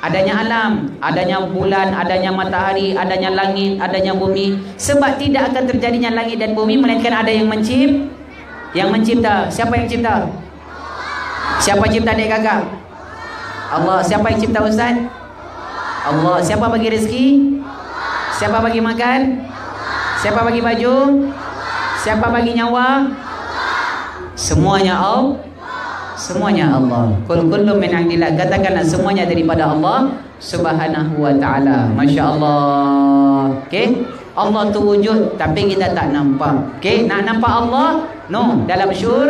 adanya alam, adanya bulan, adanya matahari, adanya langit, adanya bumi. Sebab tidak akan terjadinya langit dan bumi melainkan ada yang mencipt yang mencipta. Siapa yang cipta? Siapa cipta adik kakak? Allah. Siapa yang cipta ustaz? Allah. Siapa bagi rezeki? Siapa bagi makan? Siapa bagi baju? Siapa bagi nyawa? Semuanya Allah. Semuanya Allah. Kul kullu min indillah. Katakanlah semuanya daripada Allah Subhanahu wa taala. Masya-Allah. Okey? Allah tu wujud tapi kita tak nampak. Okey? Nak nampak Allah? No, dalam syur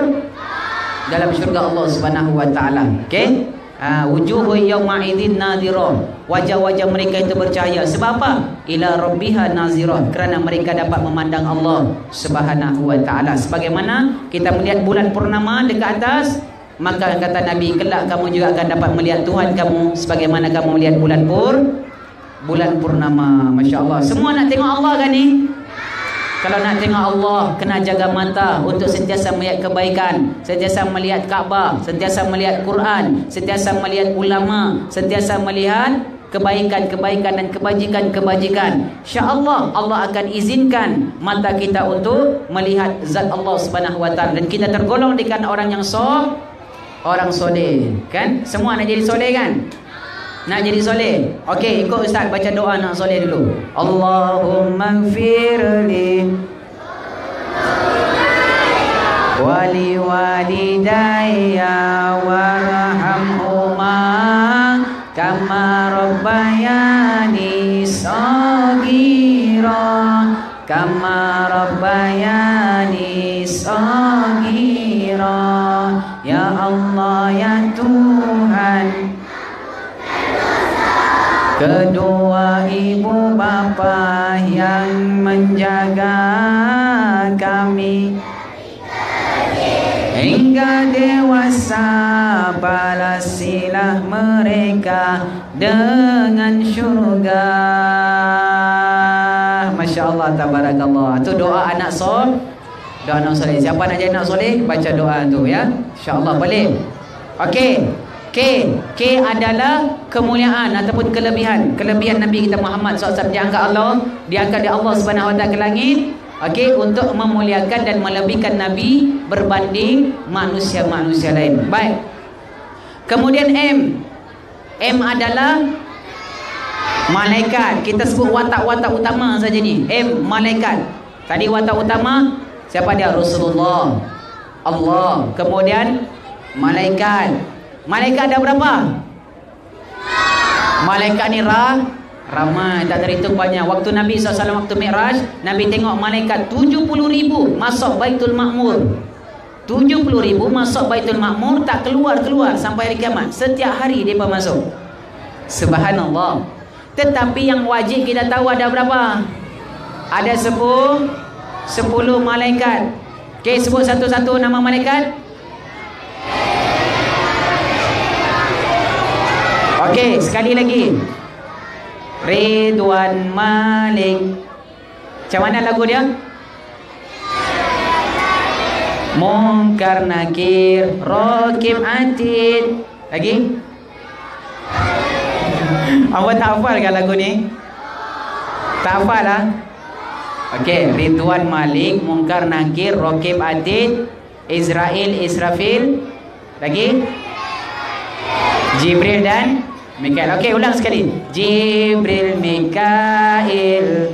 dalam syurga Allah Subhanahu wa taala. Okey? Ha, wujuhu yawma idzin nadhira. Wajah-wajah mereka itu bercahaya. Sebab apa? Ila rabbiha nazira. Kerana mereka dapat memandang Allah Subhanahu wa taala. Sebagaimana kita melihat bulan purnama dekat atas, maka kata Nabi, kelak kamu juga akan dapat melihat Tuhan kamu sebagaimana kamu melihat bulan pur bulan purnama. Masya-Allah. Semua nak tengok Allah kan ni? Kalau nak tengok Allah, kena jaga mata untuk sentiasa melihat kebaikan, sentiasa melihat Kaabah, sentiasa melihat Quran, sentiasa melihat ulama, sentiasa melihat kebaikan-kebaikan dan kebajikan-kebajikan. Insya-Allah Allah akan izinkan mata kita untuk melihat zat Allah Subhanahu wa taala dan kita tergolong di kalangan orang yang so orang soleh, kan? Semua nak jadi soleh kan? Nak jadi soleh? Okey, ikut ustaz baca doa nak soleh dulu. Allahumma firli wali walidayya warhamhuma Kedua ibu bapa yang menjaga kami. Hingga dewasa balasilah mereka dengan syurga. Masya Allah tabarakallah. Itu doa anak sol Doa anak soleh. Siapa nak jadi anak soleh? Baca doa tu ya. Insya Allah boleh. Okey K K adalah kemuliaan ataupun kelebihan. Kelebihan Nabi kita Muhammad SAW. Diangkat Allah diangkat di Allah Subhanahu Wa Taala ke langit okey untuk memuliakan dan melebihkan Nabi berbanding manusia-manusia lain. Baik. Kemudian M. M adalah malaikat. Kita sebut watak-watak utama saja ni. M malaikat. Tadi watak utama siapa dia? Rasulullah. Allah. Kemudian malaikat Malaikat ada berapa? Malaikat ni rah, ramai tak terhitung banyak. Waktu Nabi SAW waktu Mi'raj, Nabi tengok malaikat 70 ribu masuk Baitul Ma'mur. 70 ribu masuk Baitul Ma'mur tak keluar-keluar sampai hari kiamat. Setiap hari mereka masuk. Subhanallah. Tetapi yang wajib kita tahu ada berapa? Ada 10 10 malaikat. Okey, sebut satu-satu nama malaikat. Okey, sekali lagi. Ridwan Malik. Macam mana lagu dia? Munkar Nakir, Rokib Atid. Lagi? Awak tak hafal kan lagu ni? Tak hafal lah? Okey, Ridwan Malik, Munkar Nakir, Rokib Atid, Israel, Israfil. Lagi? Jibril dan Mikail. Okey, ulang sekali. Jibril, Mikail.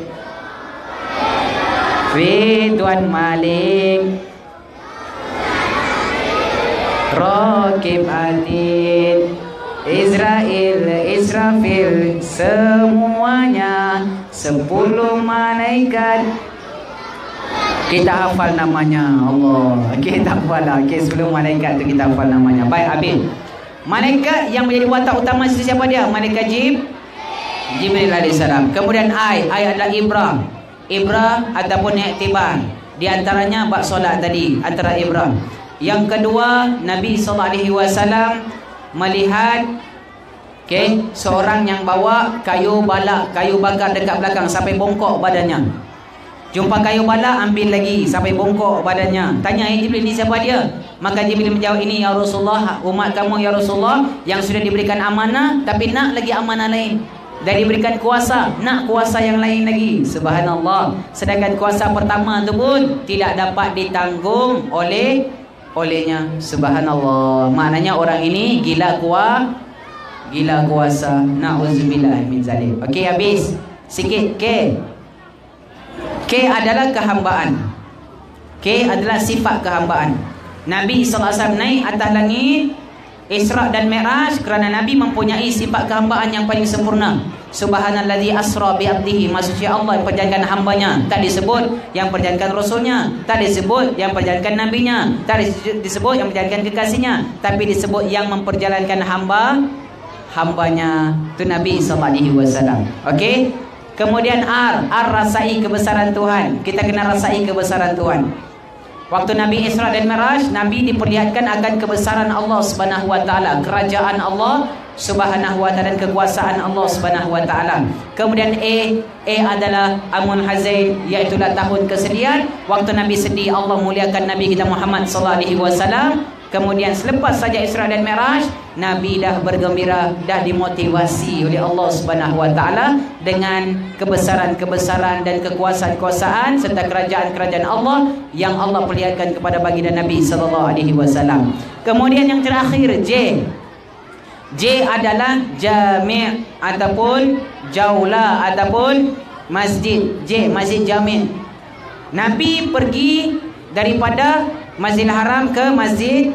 Ridwan Malik. Rokib Atid. Israel, Israfil. Semuanya. Sepuluh malaikat. Kita hafal namanya Allah Okey tak apalah Okey sebelum malaikat tu kita hafal namanya Baik Habib Malaikat yang menjadi watak utama siapa dia? Malaikat Jib Jibril AS Kemudian I I adalah Ibrah. Ibrah ataupun Iktibar Di antaranya bak solat tadi Antara Ibrah. Yang kedua Nabi SAW Melihat Okay, seorang yang bawa kayu balak, kayu bakar dekat belakang sampai bongkok badannya. Jumpa kayu balak, ambil lagi sampai bongkok badannya. Tanya Jibril ni siapa dia? Maka Jibril menjawab ini ya Rasulullah, umat kamu ya Rasulullah yang sudah diberikan amanah tapi nak lagi amanah lain. Dan diberikan kuasa, nak kuasa yang lain lagi. Subhanallah. Sedangkan kuasa pertama tu pun tidak dapat ditanggung oleh olehnya. Subhanallah. Maknanya orang ini gila kuat gila kuasa na'udzubillah min zalim okey habis sikit K K adalah kehambaan. K adalah sifat kehambaan. Nabi SAW naik atas langit Isra' dan Mi'raj kerana Nabi mempunyai sifat kehambaan yang paling sempurna. Subhanallazi asra bi abdihi. Maksudnya Allah yang perjalankan hambanya. Tak disebut yang perjalankan rasulnya. Tak disebut yang perjalankan nabinya. Tak disebut yang perjalankan kekasihnya. Tapi disebut yang memperjalankan hamba hambanya. Tu Nabi wasallam. Okey? Kemudian R, R rasai kebesaran Tuhan. Kita kena rasai kebesaran Tuhan. Waktu Nabi Isra dan Miraj, Nabi diperlihatkan akan kebesaran Allah Subhanahu wa taala, kerajaan Allah Subhanahu wa taala dan kekuasaan Allah Subhanahu wa taala. Kemudian A, A adalah Amun Hazain iaitu tahun kesedihan. Waktu Nabi sedih, Allah muliakan Nabi kita Muhammad sallallahu alaihi wasallam Kemudian selepas saja Isra dan Mi'raj, Nabi dah bergembira, dah dimotivasi oleh Allah Subhanahu Wa Taala dengan kebesaran-kebesaran dan kekuasaan-kekuasaan serta kerajaan-kerajaan Allah yang Allah perlihatkan kepada baginda Nabi sallallahu alaihi wasallam. Kemudian yang terakhir J. J adalah jami' ataupun jaula ataupun masjid. J masjid jami'. Nabi pergi daripada Masjidil Haram ke Masjid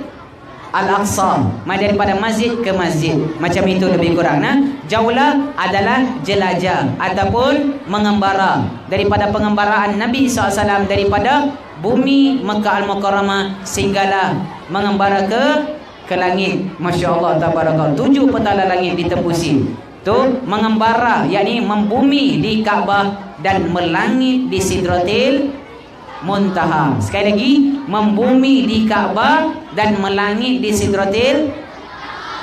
Al-Aqsa? Daripada masjid ke masjid. Macam itu lebih kurang nah. Jauhlah adalah jelajah ataupun mengembara. Daripada pengembaraan Nabi SAW daripada bumi Mekah Al-Mukarramah sehinggalah mengembara ke ke langit. Masya Allah Tabarakallah. Tujuh petala langit ditembusi tu mengembara yakni membumi di Kaabah dan melangit di Sidratil muntaha. Sekali lagi, membumi di Kaabah dan melangit di Sidratil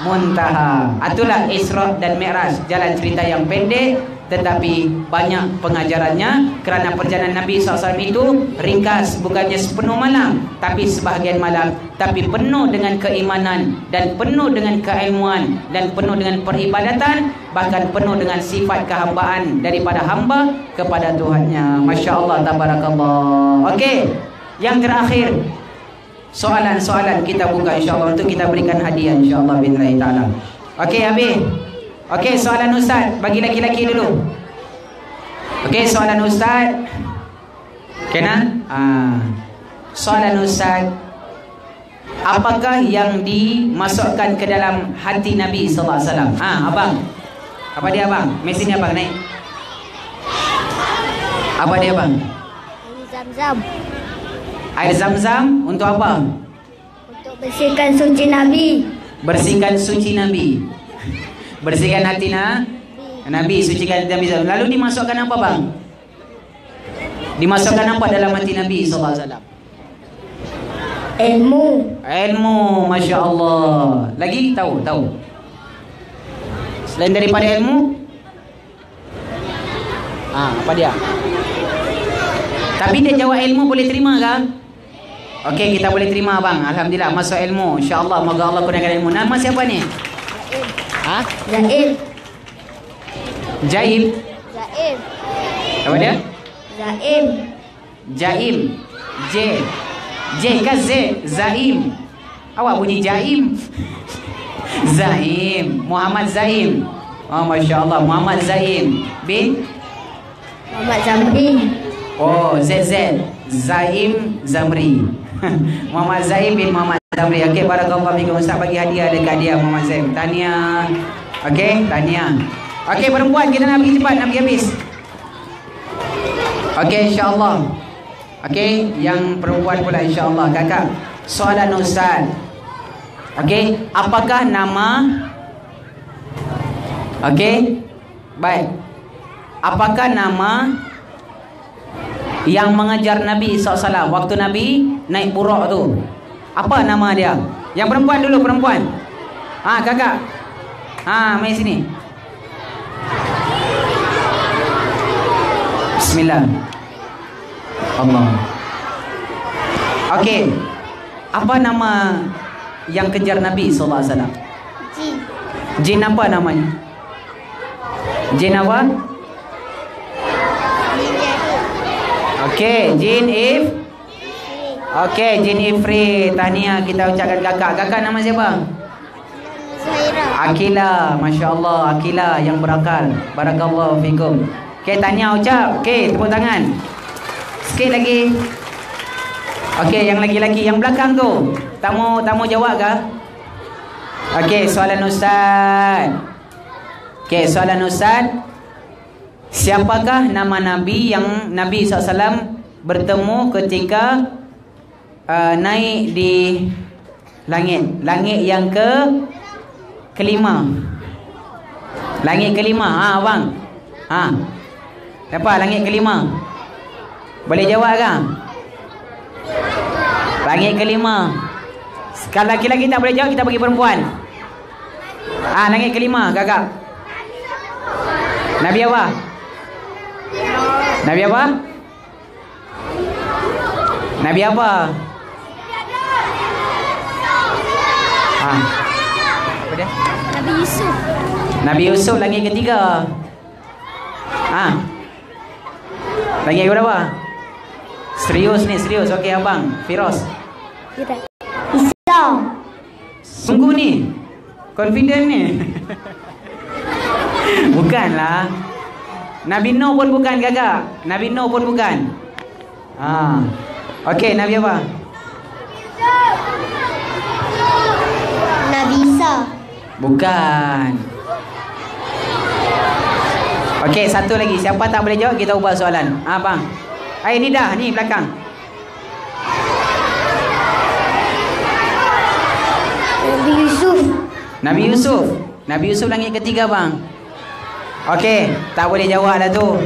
muntaha. Itulah Isra dan Mi'raj, jalan cerita yang pendek tetapi banyak pengajarannya kerana perjalanan Nabi SAW itu ringkas bukannya sepenuh malam tapi sebahagian malam. Tapi penuh dengan keimanan dan penuh dengan keilmuan dan penuh dengan peribadatan bahkan penuh dengan sifat kehambaan daripada hamba kepada Tuhannya. Masya Allah Tabarakallah. Okey yang terakhir soalan-soalan kita buka insyaAllah untuk kita berikan hadiah insyaAllah bin Ta'ala. Okey habis Okey, soalan ustaz bagi laki-laki dulu. Okey, soalan ustaz. Kena? Ah. Soalan ustaz. Apakah yang dimasukkan ke dalam hati Nabi sallallahu alaihi wasallam? Ha, abang. Apa dia abang? Mesinnya abang naik. Apa dia abang? Air zam-zam. Air zam-zam untuk apa? Untuk bersihkan suci Nabi. Bersihkan suci Nabi. Bersihkan hati na Nabi sucikan hati Nabi Lalu dimasukkan apa bang? Dimasukkan apa dalam hati Nabi SAW? Ilmu. Ilmu Masya Allah Lagi tahu tahu Selain daripada ilmu Ah, apa dia? Tapi dia jawab ilmu boleh terima kan? Okey, kita boleh terima bang. Alhamdulillah masuk ilmu. Insya-Allah moga Allah kurniakan ilmu. Nama siapa ni? Ha? Zaim. Jaim. Zaim. Apa dia? Zaim. Jaim. J. J ke Z? Zaim. Awak bunyi Jaim. Zaim. Muhammad Zaim. Oh, Masya Allah. Muhammad Zaim. Bin? Muhammad Zamri. Oh, ZZ. Zaim Zamri. Muhammad Zaim bin Muhammad Zamri. Okey, barakallahu fikum. Ustaz bagi hadiah dekat dia Muhammad Zaim. Tahniah. Okey, tahniah. Okey, perempuan kita nak pergi cepat, nak pergi habis. Okey, insya-Allah. Okey, yang perempuan pula insya-Allah kakak. Soalan ustaz. Okey, apakah nama Okey. Baik. Apakah nama yang mengajar Nabi SAW waktu Nabi naik buruk tu? Apa nama dia? Yang perempuan dulu, perempuan. Ha, kakak. Ha, mai sini. Bismillah. Allah. Okey. Apa nama yang kejar Nabi sallallahu alaihi wasallam? Jin. Jin apa namanya? Jin apa? Okey, jin if Okey, ifrit. Tahniah kita ucapkan kakak. Kakak nama siapa? Zaira. Akila, masya-Allah, Akila yang berakal. Barakallahu fikum. Okey, tahniah ucap. Okey, tepuk tangan. Sikit lagi. Okey, yang lagi-lagi yang belakang tu. Tak mau tak mau jawab ke? Okey, soalan ustaz. Okey, soalan ustaz. Siapakah nama nabi yang Nabi SAW bertemu ketika uh, naik di langit? Langit yang ke kelima. Langit kelima. Ha abang. Ha. Apa langit kelima? Boleh jawab ke? Langit kelima. Kalau laki-laki tak boleh jawab kita bagi perempuan. Ha, langit kelima kakak. Nabi apa? Nabi apa? Nabi apa? Ha. Apa dia? Nabi Yusuf. Nabi Yusuf langit ketiga. Ha. Langit berapa? Serius ni, serius. Okey abang, Firoz. Isa. Sungguh ni. Confident ni. Bukanlah. Nabi Nuh pun bukan kakak. Nabi Nuh pun bukan. Ha. Okey, Nabi apa? Nabi Isa. Bukan. Okey, satu lagi. Siapa tak boleh jawab, kita ubah soalan. Ha, bang. Hai, ni dah. Ni belakang. Nabi Yusuf. Nabi Yusuf. Nabi Yusuf langit ketiga, bang. Okey, tak boleh jawab dah tu.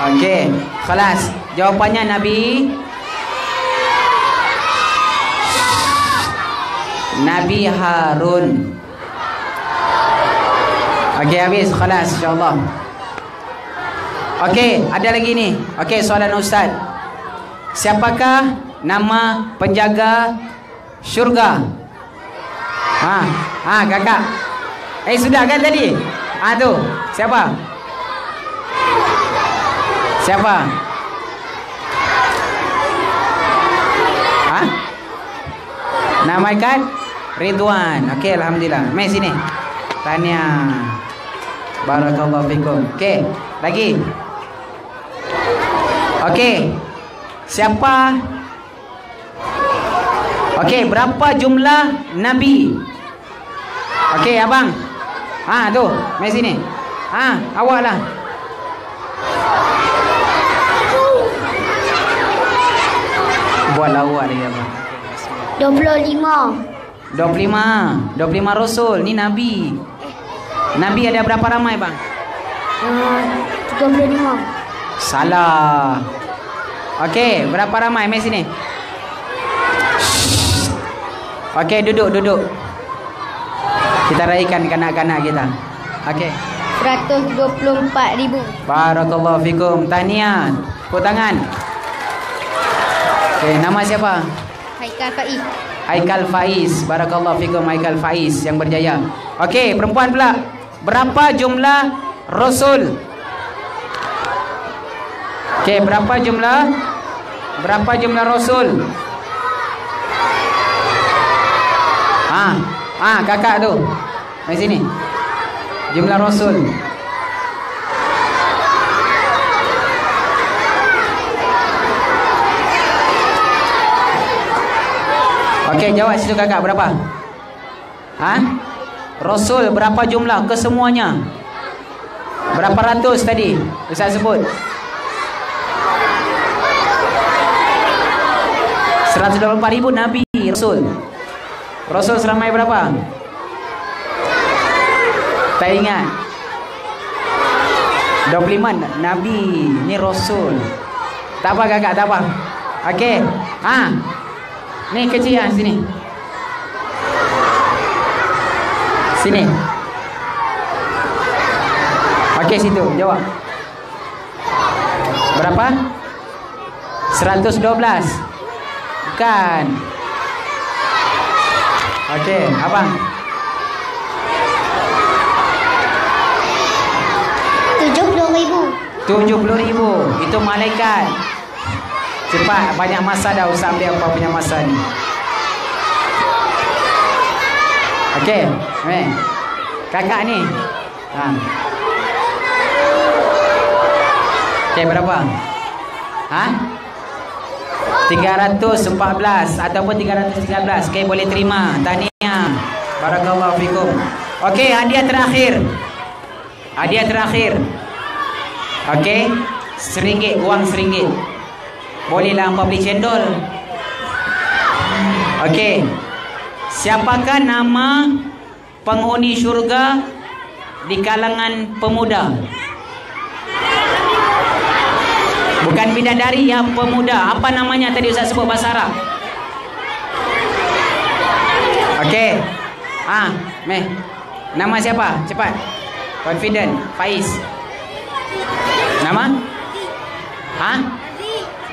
Okey, kelas. Jawapannya Nabi Nabi Harun. Okey, habis kelas insya-Allah. Okey, ada lagi ni. Okey, soalan ustaz. Siapakah nama penjaga syurga? Ha, ha kakak. Eh sudah kan tadi? Ah tu. Siapa? Siapa? Ha? Nama ikan? Ridwan. Okey, alhamdulillah. Mai sini. Tahniah. Barakallahu fikum. Okey, lagi. Okey. Siapa? Okey, berapa jumlah nabi? Okey, abang. Ha, tu. Mai sini. Ha, awaklah. Buat lawak lagi abang. 25. 25. 25 rasul. Ni nabi. Nabi ada berapa ramai, bang? Uh, 35. Salah. Okey, berapa ramai? Mai sini. Okey, duduk, duduk. Kita raikan kanak-kanak kita. Okey. 124 ribu. Barakallahu fikum. Tahniah. Tepuk tangan. Okey, nama siapa? Haikal Faiz. Haikal Faiz. Barakallahu fikum Haikal Faiz yang berjaya. Okey, perempuan pula. Berapa jumlah rasul? Okey, berapa jumlah? Berapa jumlah rasul? Ah, ah kakak tu. Mari sini. Jumlah rasul. Okey, jawab situ kakak berapa? Ha? Rasul berapa jumlah kesemuanya? Berapa ratus tadi? Ustaz sebut. 124 ribu Nabi Rasul Rasul seramai berapa? Tak ingat 25 Nabi Ni Rasul Tak apa kakak tak apa Okey ha. Ni kecil yang sini. Sini. Okey situ jawab. Berapa? 112 Bukan. Okey abang Tujuh puluh ribu. 70 ribu. Itu malaikat Cepat banyak masa dah Usah ambil apa punya masa ni. Okey Meh. Kakak ni? Ha. Okey berapa? Ha? 314 ataupun 313 Okey boleh terima. Tahniah. Barakallahu fikum. Okey hadiah terakhir. Hadiah terakhir. Okey Seringgit Wang seringgit Bolehlah hampa beli cendol Okey Siapakah nama Penghuni syurga Di kalangan pemuda Bukan bidadari yang pemuda Apa namanya tadi Ustaz sebut bahasa Arab Okey Ah, meh. Nama siapa? Cepat. Confident. Faiz. Nama? Ha?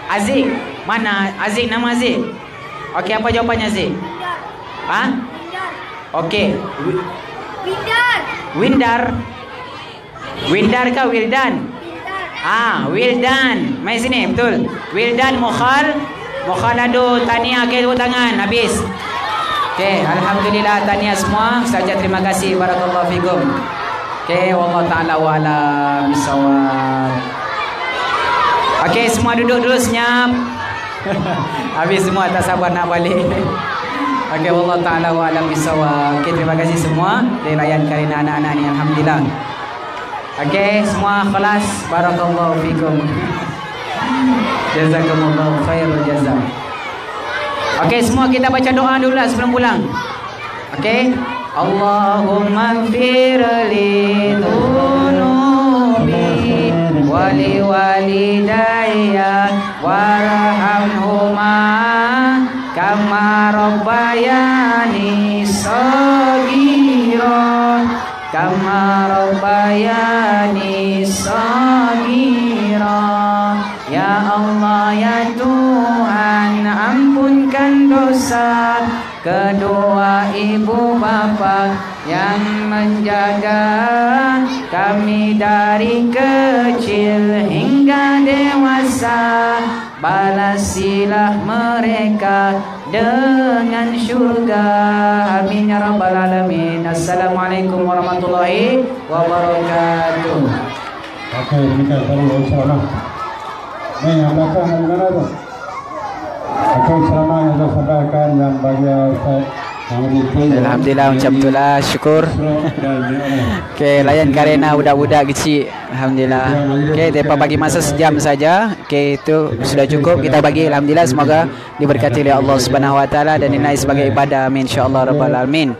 Aziz. Mana Aziz nama Aziz? Okey, apa jawapannya Aziz? Ha? Okey. Wi- Bidar. Windar. Windar ke Wildan? Ah, Wildan. Mai sini, betul. Wildan Mukhal. Mukhaladu Tania ke tepuk tangan habis. Okey, alhamdulillah tahniah semua. Saja terima kasih barakallahu fikum. Okey, wallahu taala wa ala bisawab. Okey, semua duduk dulu senyap. Habis semua tak sabar nak balik. Okey, wallahu taala wa ala bisawab. Okey, terima kasih semua dari layan karina anak-anak ni alhamdulillah. Okey, semua kelas barakallahu fikum. Jazakumullahu khairul jazaa. Okey, semua kita baca doa dulu lah sebelum pulang. Okey. Allahumma firli dhunubi wali walidayya warhamhuma kama rabbayani saghira kama rabbayani saghira ya Allah ya Tuhan ampunkan dosa kedua ibu bapa yang menjaga kami dari kecil hingga dewasa balasilah mereka dengan syurga amin ya rabbal alamin assalamualaikum warahmatullahi wabarakatuh Okey, demikian salam insyaAllah. Ni yang belakang yang mana tu? Okey, ceramah yang saya sampaikan yang bagi Ustaz Alhamdulillah macam tu lah syukur. Okay, layan karena budak-budak kecil. Alhamdulillah. Okay, mereka bagi masa sejam saja. Okay, itu sudah cukup. Kita bagi Alhamdulillah Semoga diberkati oleh Allah Taala Dan dinai sebagai ibadah. Amin. InsyaAllah Rabbal Alamin